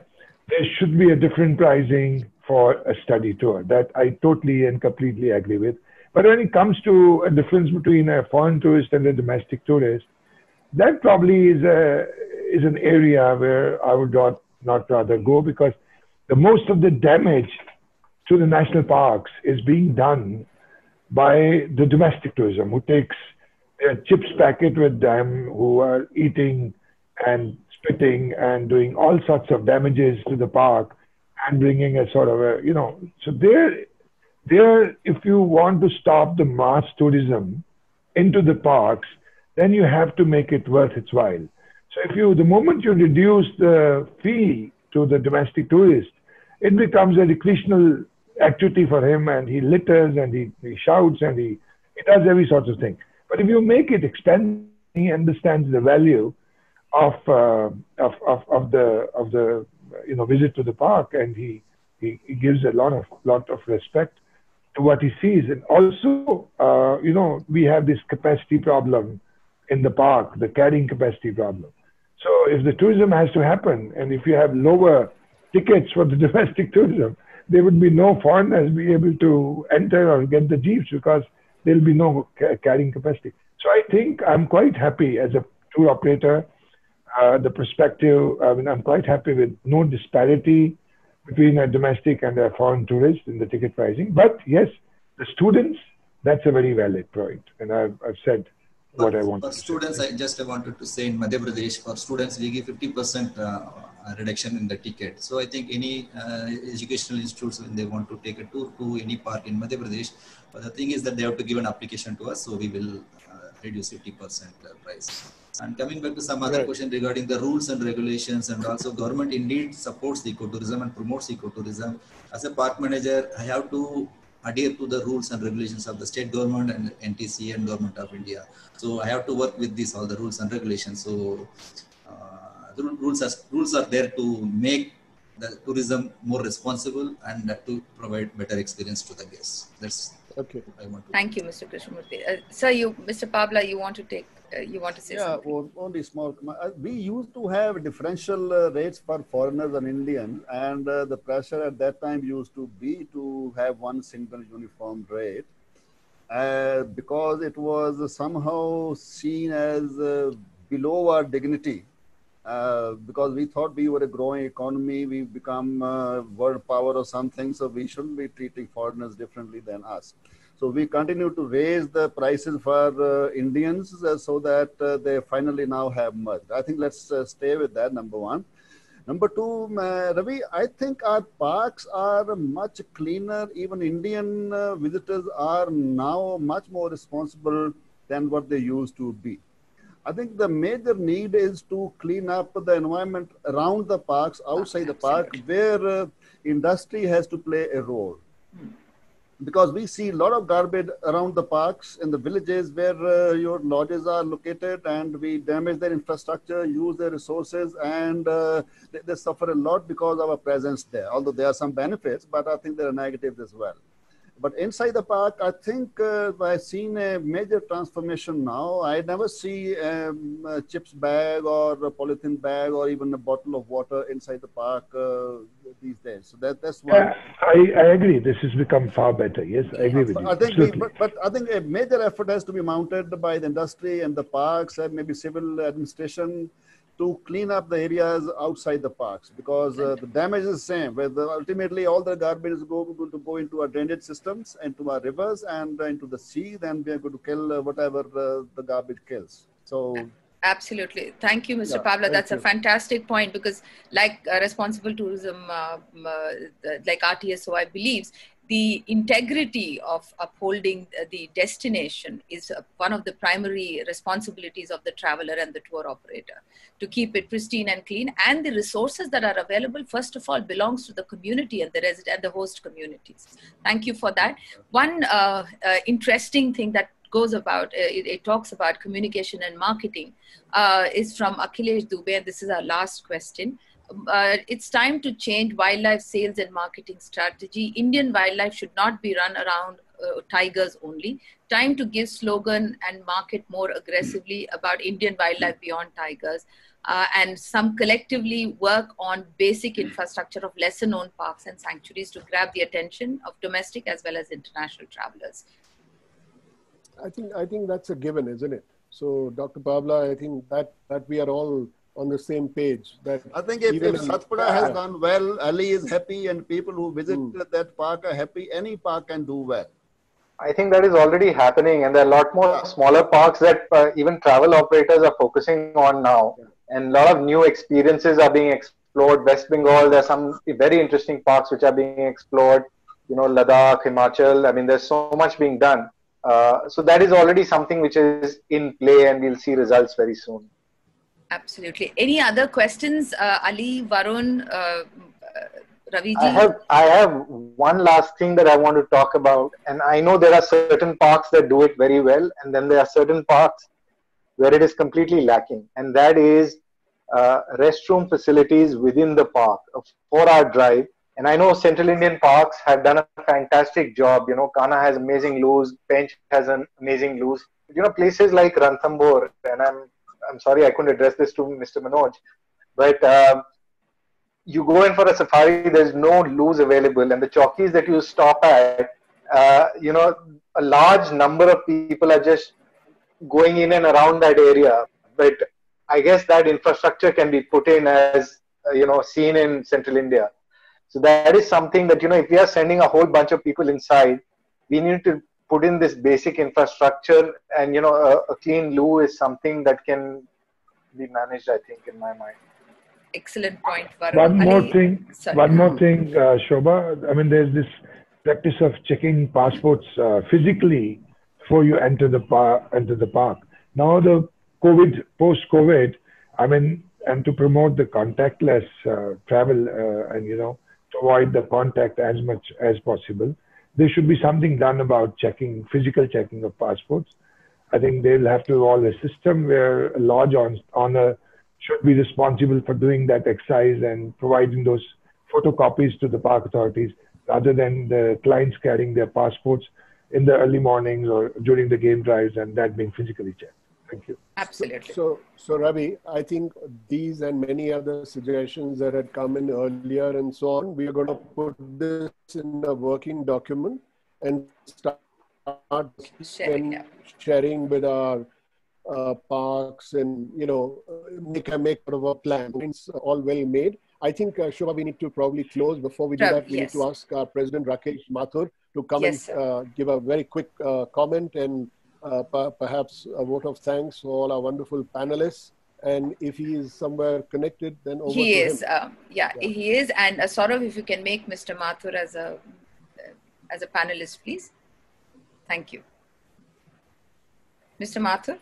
S6: there should be a different pricing for a study tour. That I totally and completely agree with. But when it comes to a difference between a foreign tourist and a domestic tourist, that probably is a is an area where I would not not rather go because the most of the damage to the national parks is being done by the domestic tourism who takes their chips packet with them, who are eating and spitting and doing all sorts of damages to the park and bringing a sort of a, you know, so there, there, if you want to stop the mass tourism into the parks, then you have to make it worth its while. So if you, the moment you reduce the fee to the domestic tourist, it becomes a recreational activity for him and he litters and he, he shouts and he, he does every sort of thing. But if you make it expensive, he understands the value of, uh, of, of, of the, of the, you know, visit to the park and he, he, he gives a lot of, lot of respect to what he sees. And also, uh, you know, we have this capacity problem in the park, the carrying capacity problem. So if the tourism has to happen, and if you have lower tickets for the domestic tourism, there would be no foreigners be able to enter or get the jeeps because there'll be no ca- carrying capacity. So I think I'm quite happy as a tour operator. Uh, the perspective, I mean, I'm quite happy with no disparity between a domestic and a foreign tourist in the ticket pricing. But yes, the students, that's a very valid point. And I've, I've said what I wanted
S7: For
S6: to say.
S7: students, I just wanted to say in Madhya Pradesh, for students, we give 50% uh, reduction in the ticket. So I think any uh, educational institutes, when they want to take a tour to any park in Madhya Pradesh, but the thing is that they have to give an application to us, so we will uh, reduce 50% price. And coming back to some other
S1: Right.
S7: question regarding the rules and regulations, and also government indeed supports ecotourism and promotes ecotourism. As a park manager, I have to adhere to the rules and regulations of the state government and NTC and government of India. So I have to work with these all the rules and regulations. So uh, the rules are, rules are there to make the tourism more responsible and to provide better experience to the guests. That's
S1: okay.
S7: I want to.
S3: Thank you, Mr. Krishnamurthy. Uh, sir, you, Mr. Pabla, you want to take, uh, you want to say
S4: yeah,
S3: something?
S4: well, only small. uh, We used to have differential uh, rates for foreigners and Indians, and uh, the pressure at that time used to be to have one single uniform rate, uh, because it was somehow seen as uh, below our dignity. Uh, because we thought we were a growing economy, we become uh, world power or something, so we shouldn't be treating foreigners differently than us. So we continue to raise the prices for uh, Indians uh, so that uh, they finally now have merged. I think let's stay with that, number one. Number two, uh, Ravi, I think our parks are much cleaner. Even Indian uh, visitors are now much more responsible than what they used to be. I think the major need is to clean up the environment around the parks, outside the park, where uh, industry has to play a role. Because we see a lot of garbage around the parks in the villages where uh, your lodges are located and we damage their infrastructure use their resources and uh, they, they suffer a lot because of our presence there although there are some benefits but i think there are negatives as well but inside the park, I think uh, I've seen a major transformation now. I never see um, a chips bag or a polythene bag or even a bottle of water inside the park uh, these days. So that, that's one.
S6: Yeah, I, I agree. This has become far better. Yes, I agree with you.
S4: I think, we, but, but I think a major effort has to be mounted by the industry and the parks and maybe civil administration to clean up the areas outside the parks because uh, the damage is the same. Where the, ultimately all the garbage is going to go into our drainage systems, and into our rivers, and uh, into the sea. Then we are going to kill uh, whatever uh, the garbage kills. So
S3: Absolutely. Thank you, Mr.
S4: Yeah, thank
S3: That's a fantastic point because, like uh, responsible tourism, uh, uh, like RTSOI believes, the integrity of upholding the destination is one of the primary responsibilities of the traveler and the tour operator. To keep it pristine and clean and the resources that are available first of all belongs to the community and the resident and the host communities. Thank you for that. One uh, uh, interesting thing that goes about uh, it, it talks about communication and marketing uh, is from akhilesh dubey and this is our last question uh, it's time to change wildlife sales and marketing strategy. Indian wildlife should not be run around uh, tigers only. Time to give slogan and market more aggressively about Indian wildlife beyond tigers. Uh, and some collectively work on basic infrastructure of lesser known parks and sanctuaries to grab the attention of domestic as well as international travelers.
S1: I think I think that's a given, isn't it? So, Dr. Pabla, I think that that we are all on the same page. That
S4: I think if,
S1: even
S4: if Satpura has
S1: Yeah.
S4: done well, Ali is happy, and people who visit
S1: Hmm.
S4: that park are happy, any park can do well.
S8: I think that is already happening, and there are a lot more smaller parks that uh, even travel operators are focusing on now. And a lot of new experiences are being explored. West Bengal, there are some very interesting parks which are being explored. You know, Ladakh, Himachal. I mean, there's so much being done. Uh, so that is already something which is in play, and we'll see results very soon.
S3: Absolutely. Any other questions, uh, Ali, Varun, uh, Raviji?
S8: I have I have one last thing that I want to talk about, and I know there are certain parks that do it very well, and then there are certain parks where it is completely lacking, and that is uh, restroom facilities within the park, a four-hour drive. And I know Central Indian parks have done a fantastic job. You know, Kanha has amazing loos, Pench has an amazing loos. You know, places like Ranthambore, and I'm I'm sorry I couldn't address this to Mr. Manoj, but um, you go in for a safari, there's no loose available, and the chowkis that you stop at, uh, you know, a large number of people are just going in and around that area. But I guess that infrastructure can be put in as uh, you know seen in Central India. So that is something that you know if we are sending a whole bunch of people inside, we need to put in this basic infrastructure, and you know a, a clean loo is something that can be managed. I think in my mind.
S3: Excellent point, Varun.
S6: One more
S3: Ali-
S6: thing,
S3: Sorry.
S6: one more thing, uh, Shobha. I mean, there's this practice of checking passports uh, physically before you enter the park. Enter the park. Now the COVID, post-COVID, I mean, and to promote the contactless uh, travel uh, and you know to avoid the contact as much as possible, there should be something done about checking, physical checking of passports. I think they'll have to evolve a system where a lodge owner should be responsible for doing that exercise and providing those photocopies to the park authorities rather than the clients carrying their passports in the early mornings or during the game drives and that being physically checked. Thank you.
S3: Absolutely.
S1: So, so Ravi, I think these and many other suggestions that had come in earlier and so on, we are going to put this in a working document and start sharing, yeah. sharing with our uh, parks and you know make a make sort of a plan. It's all well made. I think uh, Shobha, we need to probably close before we do that. We yes. need to ask our President Rakesh Mathur to come yes, and uh, give a very quick uh, comment and perhaps a vote of thanks for all our wonderful panelists. And if he is somewhere connected, then over
S3: he
S1: is.
S3: Uh, yeah, yeah, he is. And uh, sort of, if you can make Mr. Mathur as a as a panelist, please. Thank you, Mr. Mathur.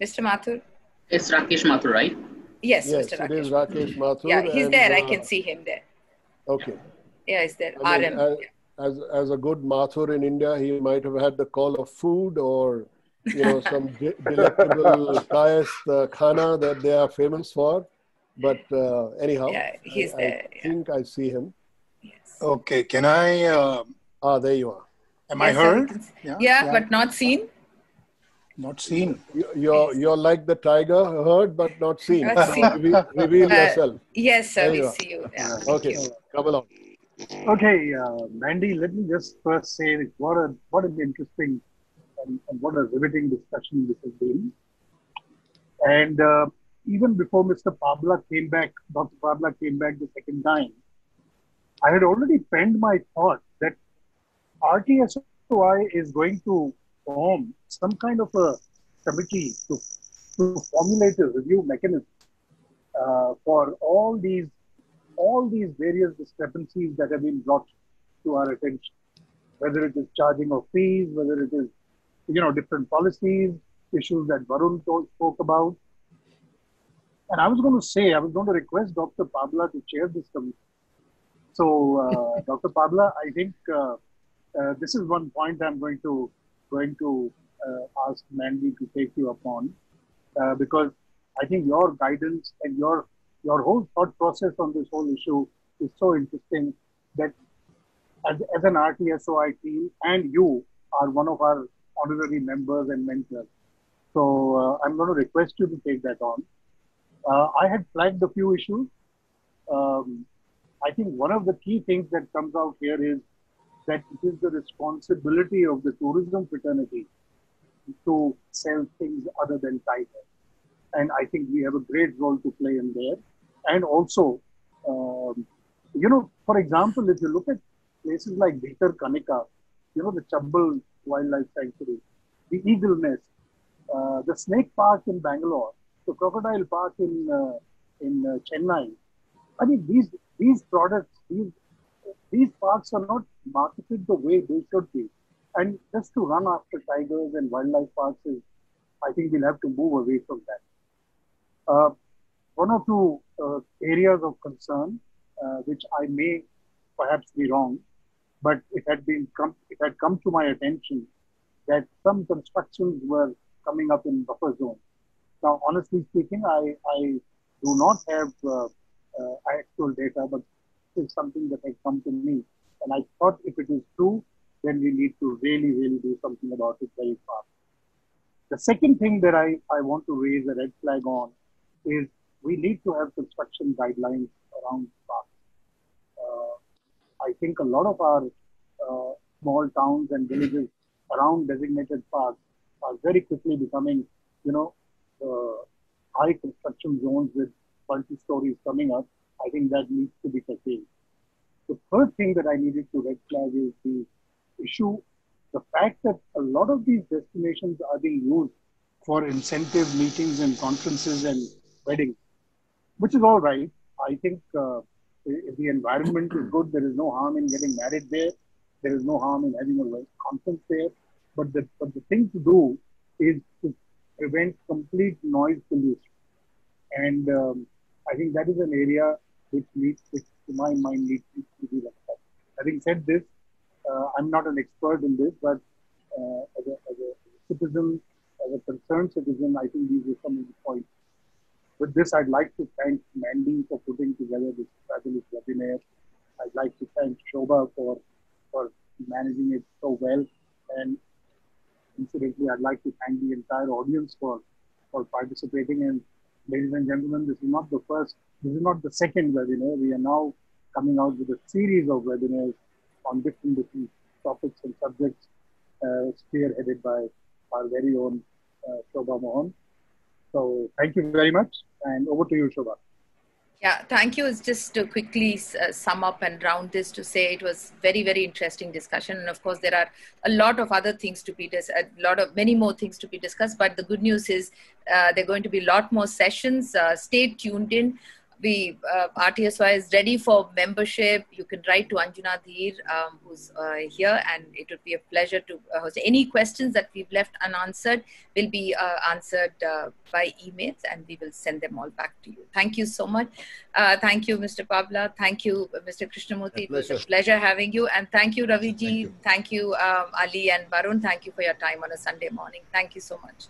S3: Mr. Mathur.
S11: It's Rakesh Mathur, right?
S3: Yes,
S1: yes
S3: Mr. Rakesh.
S1: it is Rakesh Mathur.
S3: Yeah, he's and, there. I can see him there.
S1: Okay.
S3: Yeah, he's there. I mean, RM.
S1: As, as a good Mathur in India, he might have had the call of food or you know some de- delectable kayas, the khana that they are famous for. But uh, anyhow,
S3: yeah, he's
S1: I,
S3: there.
S1: I think I see him.
S3: Yes.
S12: Okay, can I? Uh,
S1: ah, there you are.
S12: Am
S3: yes,
S12: I heard?
S3: Yeah, yeah, but not seen.
S12: Not seen.
S1: You're you're like the tiger, heard but not seen.
S3: Not seen.
S1: reveal, reveal
S3: uh,
S1: yourself.
S3: Yes, sir.
S1: There
S3: we
S1: you
S3: see you.
S1: Yeah, okay, you. come along.
S13: Okay, uh, Mandy, let me just first say what a what an interesting and, and what a riveting discussion this has been. And uh, even before Mr. Pabla came back, Dr. Pabla came back the second time, I had already penned my thought that RTSOI is going to form some kind of a committee to, to formulate a review mechanism uh, for all these all these various discrepancies that have been brought to our attention, whether it is charging of fees, whether it is, you know, different policies, issues that Varun spoke about. And I was going to say, I was going to request Dr. Pabla to chair this committee. So, uh, Dr. Pabla, I think uh, uh, this is one point I'm going to going to uh, ask Mandy to take you upon, uh, because I think your guidance and your your whole thought process on this whole issue is so interesting that as, as an RTSOI team and you are one of our honorary members and mentors. So uh, I'm going to request you to take that on. Uh, I had flagged a few issues. Um, I think one of the key things that comes out here is that it is the responsibility of the tourism fraternity to sell things other than tiger. And I think we have a great role to play in there and also, um, you know, for example, if you look at places like Bhitarkanika, you know, the Chambal Wildlife Sanctuary, the Eagle Nest, uh, the Snake Park in Bangalore, the Crocodile Park in uh, in uh, Chennai. I mean, these these products, these these parks are not marketed the way they should be. And just to run after tigers and wildlife parks is, I think we'll have to move away from that. One or two uh, areas of concern, uh, which I may perhaps be wrong, but it had been come, it had come to my attention that some constructions were coming up in buffer zone. Now, honestly speaking, I, I do not have uh, uh, actual data, but it's something that had come to me. And I thought if it is true, then we need to really, really do something about it very fast. The second thing that I, I want to raise a red flag on is we need to have construction guidelines around parks. Uh, I think a lot of our uh, small towns and villages around designated parks are very quickly becoming, you know, uh, high construction zones with multi-stories coming up. I think that needs to be curtailed. The third thing that I needed to red flag is the issue, the fact that a lot of these destinations are being used for incentive meetings and conferences and weddings which is all right. I think uh, if the environment is good, there is no harm in getting married there. There is no harm in having a conference there. But the, but the thing to do is to prevent complete noise pollution. And um, I think that is an area which needs, which to my mind needs to be looked at. Having said this, uh, I'm not an expert in this, but uh, as, a, as, a, citizen, as a concerned citizen, I think these are some of the points. With this, I'd like to thank Mandy for putting together this fabulous webinar. I'd like to thank Shobha for, for managing it so well. And incidentally, I'd like to thank the entire audience for, for participating. And ladies and gentlemen, this is not the first, this is not the second webinar. We are now coming out with a series of webinars on different different topics and subjects, uh, spearheaded by our very own uh, Shobha Mohan. So thank you very much, and over to you, Shobha.
S3: Yeah, thank you. It's just to quickly uh, sum up and round this to say it was very, very interesting discussion. And of course, there are a lot of other things to be dis- a lot of many more things to be discussed. But the good news is uh, there are going to be a lot more sessions. Uh, stay tuned in we uh, RTSOI is ready for membership. You can write to Anjuna Dheer, um, who's uh, here, and it would be a pleasure to uh, host. Any questions that we've left unanswered will be uh, answered uh, by emails, and we will send them all back to you. Thank you so much. Uh, thank you, Mr. Pabla. Thank you, Mr. Krishnamurthy. It was a pleasure having you, and thank you, Raviji. Thank you, thank you um, Ali and Barun. Thank you for your time on a Sunday morning. Thank you so much.